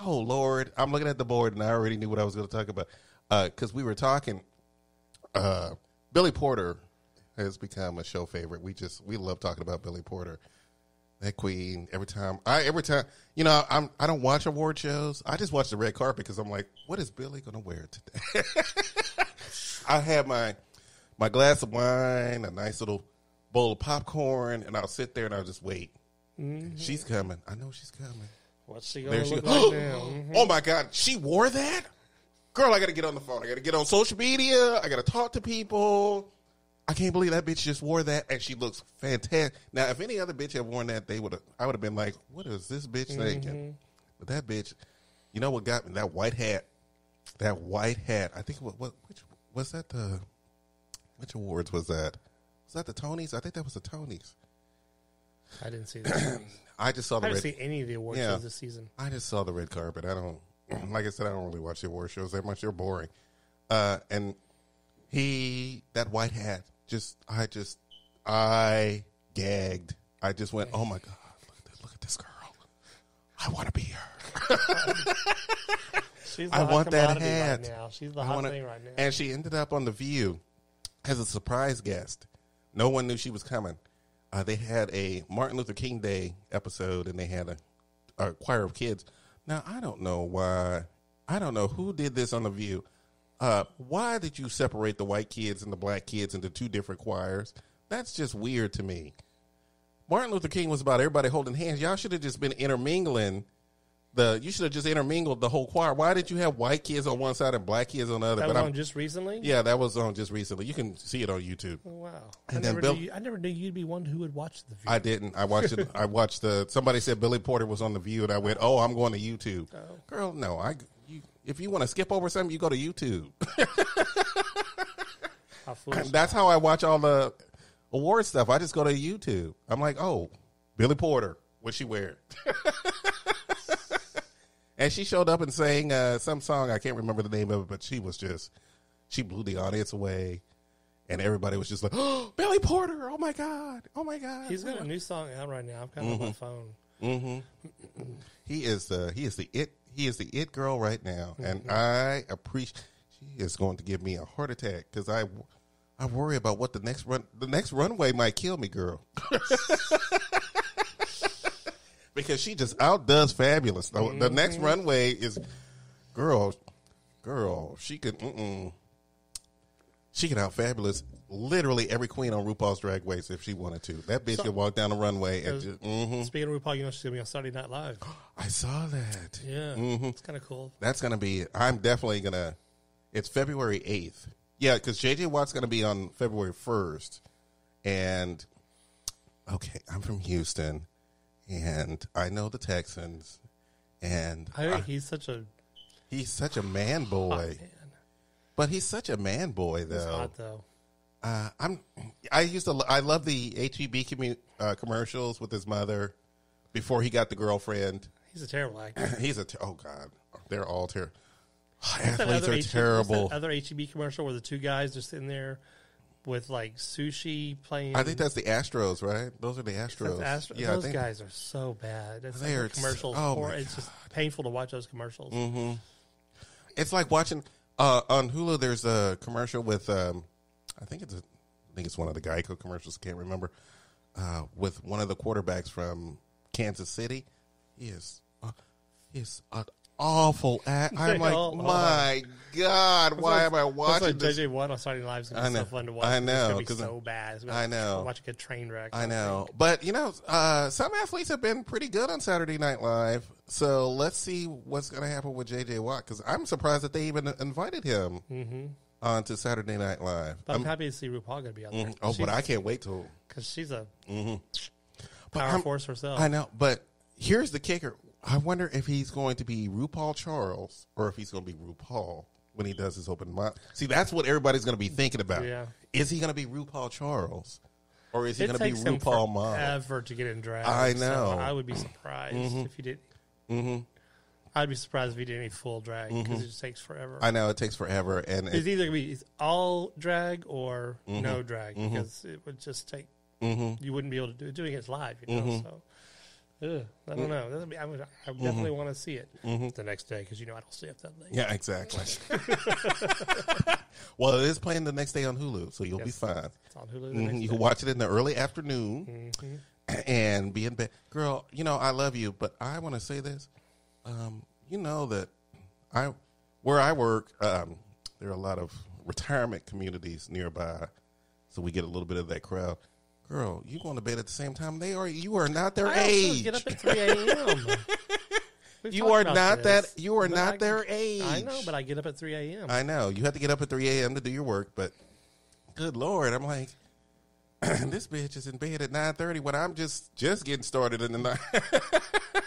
Oh Lord, I'm looking at the board and I already knew what I was going to talk about because we were talking. Uh, Billy Porter has become a show favorite. We just we love talking about Billy Porter, that queen. Every time I every time you know I'm I don't watch award shows. I just watch the red carpet because I'm like, what is Billy going to wear today? I have my my glass of wine, a nice little bowl of popcorn, and I'll sit there and I'll just wait. She's coming. I know she's coming. What's she she look goes. like now? Mhm. Oh my God, she wore that? Girl, I got to get on the phone. I got to get on social media. I got to talk to people. I can't believe that bitch just wore that, and she looks fantastic. Now, if any other bitch had worn that, they would have. I would have been like, "What is this bitch Mm-hmm. thinking?" But that bitch, you know what got me? That white hat. That white hat. I think what what which was that the which awards was that? Was that the Tonys? I think that was the Tonys. I didn't see that. I just saw the. I haven't red. seen any of the award Yeah. shows this season. I just saw the red carpet. I don't, like I said, I don't really watch the award shows that much. They're boring. Uh, and he, that white hat, just, I just, I gagged. I just went, oh my God, look at this, look at this girl. I want to be her. She's the I hot want that commodity hat. right now. She's the I hot wanna- thing right now. And she ended up on The View as a surprise guest. No one knew she was coming. Uh, they had a Martin Luther King Day episode, and they had a, a choir of kids. Now I don't know why. I don't know who did this on The View. Uh, why did you separate the white kids and the black kids into two different choirs? That's just weird to me. Martin Luther King was about everybody holding hands. Y'all should have just been intermingling the. You should have just intermingled the whole choir. Why did you have white kids on one side and black kids on the other? that but was on just recently. yeah, that was on just recently. You can see it on YouTube. Oh, wow. And I then never, Bill- knew you, I never knew you'd be one who would watch the. View. I didn't. I watched it. I watched the. Somebody said Billy Porter was on the View, and I went, "Oh, I'm going to YouTube." Girl, no. I. If you want to skip over something, you go to YouTube. How. That's how I watch all the award stuff. I just go to YouTube. I'm like, oh, Billy Porter, what she wear? and she showed up and sang uh, some song. I can't remember the name of it, but she was just, she blew the audience away. And everybody was just like, oh, Billy Porter. Oh my God. Oh my God. He's got a new song out right now. I've got it on my phone. He is the, he is the it, he is the it girl right now. Mm-hmm. And I appreciate, she is going to give me a heart attack because I, I worry about what the next run, the next runway might kill me, girl. because she just outdoes fabulous. The, the next mm-hmm. runway is, girl, girl. She could, she can out fabulous literally every queen on RuPaul's Drag Race if she wanted to. That bitch So- could walk down the runway and just. hmm Speaking of RuPaul, you know she's gonna be on Saturday Night Live. I saw that. Yeah, Mm-hmm. it's kind of cool. That's gonna be. I'm definitely gonna. It's February eighth. Yeah, because JJ Watt's gonna be on February first, and okay, I'm from Houston, and I know the Texans, and I I- think he's such a he's such a man boy. man. But he's such a man boy, though. hot though. Uh, I'm. I used to. I love the HEB commu- uh, commercials with his mother before he got the girlfriend. He's a terrible actor. He's a. Ter- oh God, they're all terrible. Athletes are HEB terrible. other HEB commercial where the two guys are sitting there with like sushi playing. I think that's the Astros, right? Those are the Astros. Astro- yeah, I those think- guys are so bad. It's They like are commercials. so- oh my it's just painful to watch those commercials. Mm-hmm. It's like watching uh, on Hulu. There's a commercial with. Um, I think it's. A, I think it's one of the Geico commercials. I can't remember. Uh, with one of the quarterbacks from Kansas City. He is. Uh, he's an awful act. I'm like, all my God, why am I watching why this? JJ Watt on Saturday Night is going I to be know. so fun to watch. I It's know, going to 'cause be so bad. It's I know. Watch a good train wreck. I know, but you know, uh, some athletes have been pretty good on Saturday Night Live. So let's see what's going to happen with JJ Watt because I'm surprised that they even invited him Mm-hmm. Onto Saturday Night Live. But I'm, I'm- happy to see RuPaul going to be out there. Mhm. Oh, but I can't wait till. because she's a But power I'm- force herself. I know, but here's the kicker. I wonder if he's going to be RuPaul Charles or if he's going to be RuPaul when he does his open mic. See, that's what everybody's going to be thinking about. Yeah. Is he going to be RuPaul Charles or is he going to be RuPaul Mom? Ever to get in drag. I so know. I would be surprised if he did. hmm I'd be surprised if he did any full drag because it just takes forever. I know it takes forever, and it's it, either gonna be all drag or Mm-hmm. no drag because it would just take. mhm. You wouldn't be able to do it doing it live, you know. Mm-hmm. So, ugh, I don't know. That'd be, I, would, I definitely want to see it the next day because you know I don't stay up that late. Mm-hmm. yeah, exactly. well, it is playing the next day on Hulu, so you'll be fine. It's on Hulu. The next You day. can watch it in the early afternoon and be in bed. Girl, you know I love you, but I want to say this. Um, you know that I, where I work, um, there are a lot of retirement communities nearby, so we get a little bit of that crowd. Girl, you going to bed at the same time they are. You are not their I age. get up at three a.m. We've You are not this. that. You are not I- their age. I know, but I get up at three a.m. I know. You have to get up at 3 a.m. to do your work, but good Lord, I'm like, this bitch is in bed at 9.30 when I'm just just getting started in the night.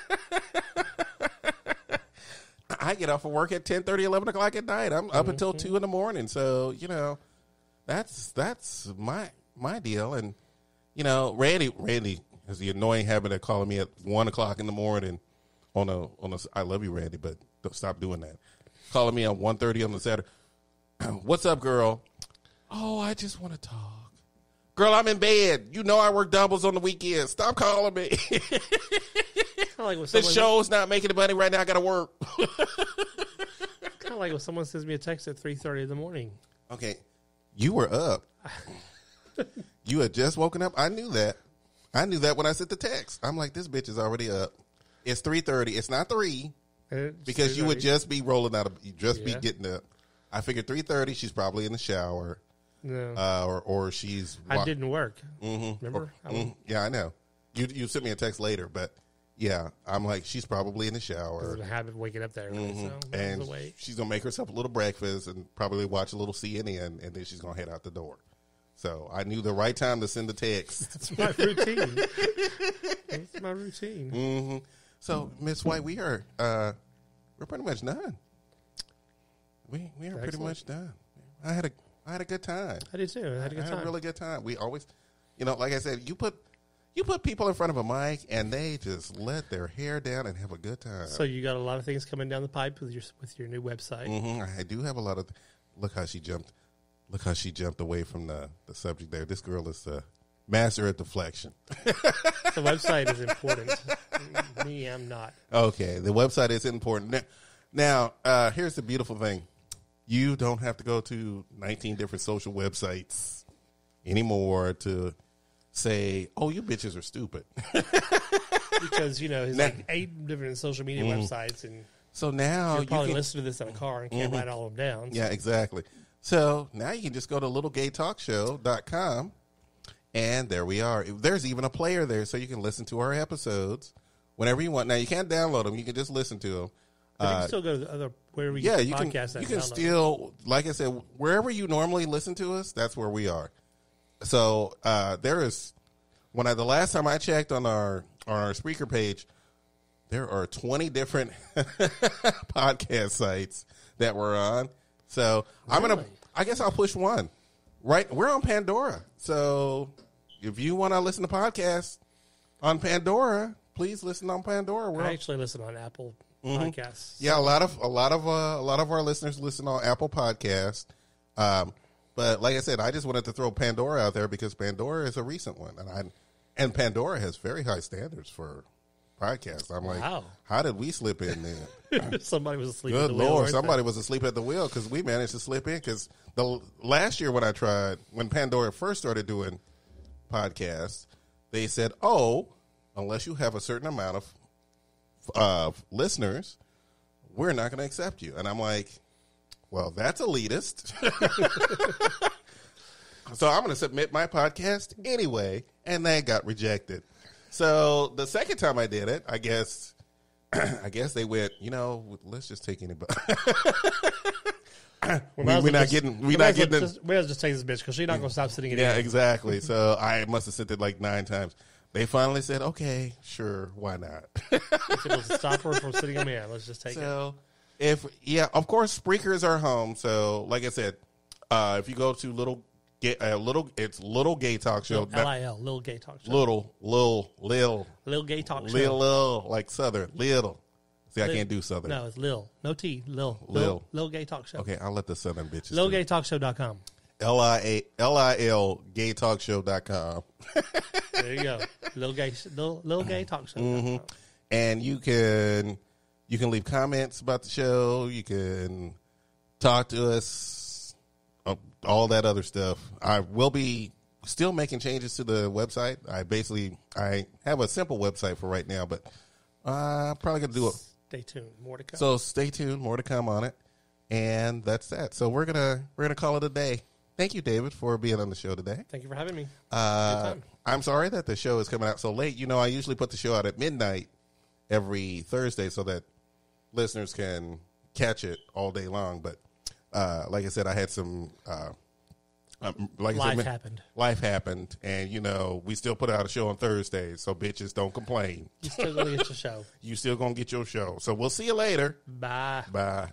I get off of work at 10.30, 11 o'clock at night. I'm up until mm-hmm. 2 in the morning. So, you know, that's that's my my deal. And, you know, Randy Randy has the annoying habit of calling me at 1 o'clock in the morning on a, on a, I love you, Randy, but don't stop doing that. Calling me at 1.30 on the Saturday. What's up, girl? Oh, I just want to talk. Girl, I'm in bed. You know I work doubles on the weekend. Stop calling me. Kind of like when the someone, show's not making the money right now. I got to work. kind of like when someone sends me a text at three thirty in the morning. okay, you were up. you had just woken up. I knew that. I knew that when I sent the text. I'm like, this bitch is already up. It's 3.30. It's not 3 it's because you would just be rolling out of, you just be getting up. I figured 3.30, she's probably in the shower. No, Uh, or, or she's I didn't work. Mhm. Remember? I Mm, yeah, I know. You you sent me a text later, but yeah, I'm like she's probably in the shower, the habit of waking up there. Mhm. So and was the way. she's gonna make herself a little breakfast and probably watch a little CNN, and then she's gonna head out the door. So I knew the right time to send the text. That's my routine. That's my routine. hmm So Miss White, we are uh, we're pretty much done. We we are pretty much done. I had a I had a good time. I did too. I had a good I had time. a really good time. We always, you know, like I said, you put you put people in front of a mic and they just let their hair down and have a good time. so you got a lot of things coming down the pipe with your with your new website. hmm I do have a lot of. Look how she jumped. Look how she jumped away from the the subject there. This girl is a master at deflection. The website is important. Me, I'm not. Okay, the website is important. Now, now uh, here's the beautiful thing: you don't have to go to 19 different social websites anymore to say, "Oh, you bitches are stupid." because you know there's Now- like eight different social media websites, and So now you you probably can, listen to this in a car and can't write all of them down. Yeah, exactly. So now you can just go to littlegaytalkshow.com and there we are. There's even a player there so you can listen to our episodes whenever you want. Now you can't download them, you can just listen to them. But you Uh, can still go to the other wherever you yeah, you can you can still like I said wherever you normally listen to us, that's where we are. So uh, there is when I the last time I checked on our on our Spreaker page, there are twenty different podcast sites that we're on. So I'm gonna I guess I'll push one. Right, we're on Pandora. So if you want to listen to podcasts on Pandora, please listen on Pandora. We're I on actually listen on Apple Mm-hmm. Podcasts. yeah, a lot of a lot of uh, a lot of our listeners listen on Apple Podcasts. Um, but like I said, I just wanted to throw Pandora out there because Pandora is a recent one, and I and Pandora has very high standards for podcasts. I'm like, Wow. how did we slip in there? somebody was asleep. at Good the wheel, lord, weren't they? somebody was asleep at the wheel because we managed to slip in. Because the last year when I tried, when Pandora first started doing podcasts, they said, "Oh, unless you have a certain amount of uh, listeners, we're not going to accept you." And I'm like, "Well, that's elitist." so I'm going to submit my podcast anyway, and they got rejected. So the second time I did it, I guess. I guess they went, you know, let's just take anybody. We we- might as we're not just- getting- we're we not might as well getting Just, we might as well just take this bitch because she's not going to stop sitting in yeah, exactly. So I must have sent it like nine times. They finally said, okay, sure, why not? Stop her from sitting on me, yeah, let's just take it. so if, yeah, of course, Spreaker is our home. So like I said, uh, if you go to little, gay, uh, little, it's little gay talk show. L I L, Little Gay Talk Show. Little, little, lil, Lil Gay Talk Show. lil, lil, like Southern, little. See, I Lil. can't do Southern. No, it's Lil. No T. Lil. Lil. Lil. Lil Gay Talk Show. Okay, I'll let the Southern bitches. Lil do it. LilGayTalkshow.com. L I A L I L gaytalkshow.com. There you go. Lil Gay, Lil, Lil Gay Talk Show. Mm-hmm. And you can you can leave comments about the show. You can talk to us, uh, all that other stuff. I will be still making changes to the website. I basically I have a simple website for right now, but I'm probably gonna do it. Stay tuned. More to come. So stay tuned. More to come on it. And that's that. So we're gonna we're gonna call it a day. Thank you, David, for being on the show today. Thank you for having me. Uh. I'm sorry that the show is coming out so late. You know, I usually put the show out at midnight every Thursday so that listeners can catch it all day long. But uh, like I said, I had some. Uh, um, like I Life said, happened. Life happened, and you know we still put out a show on Thursdays, so bitches don't complain. You still to get your show. You still gonna get your show. So we'll see you later. Bye. Bye.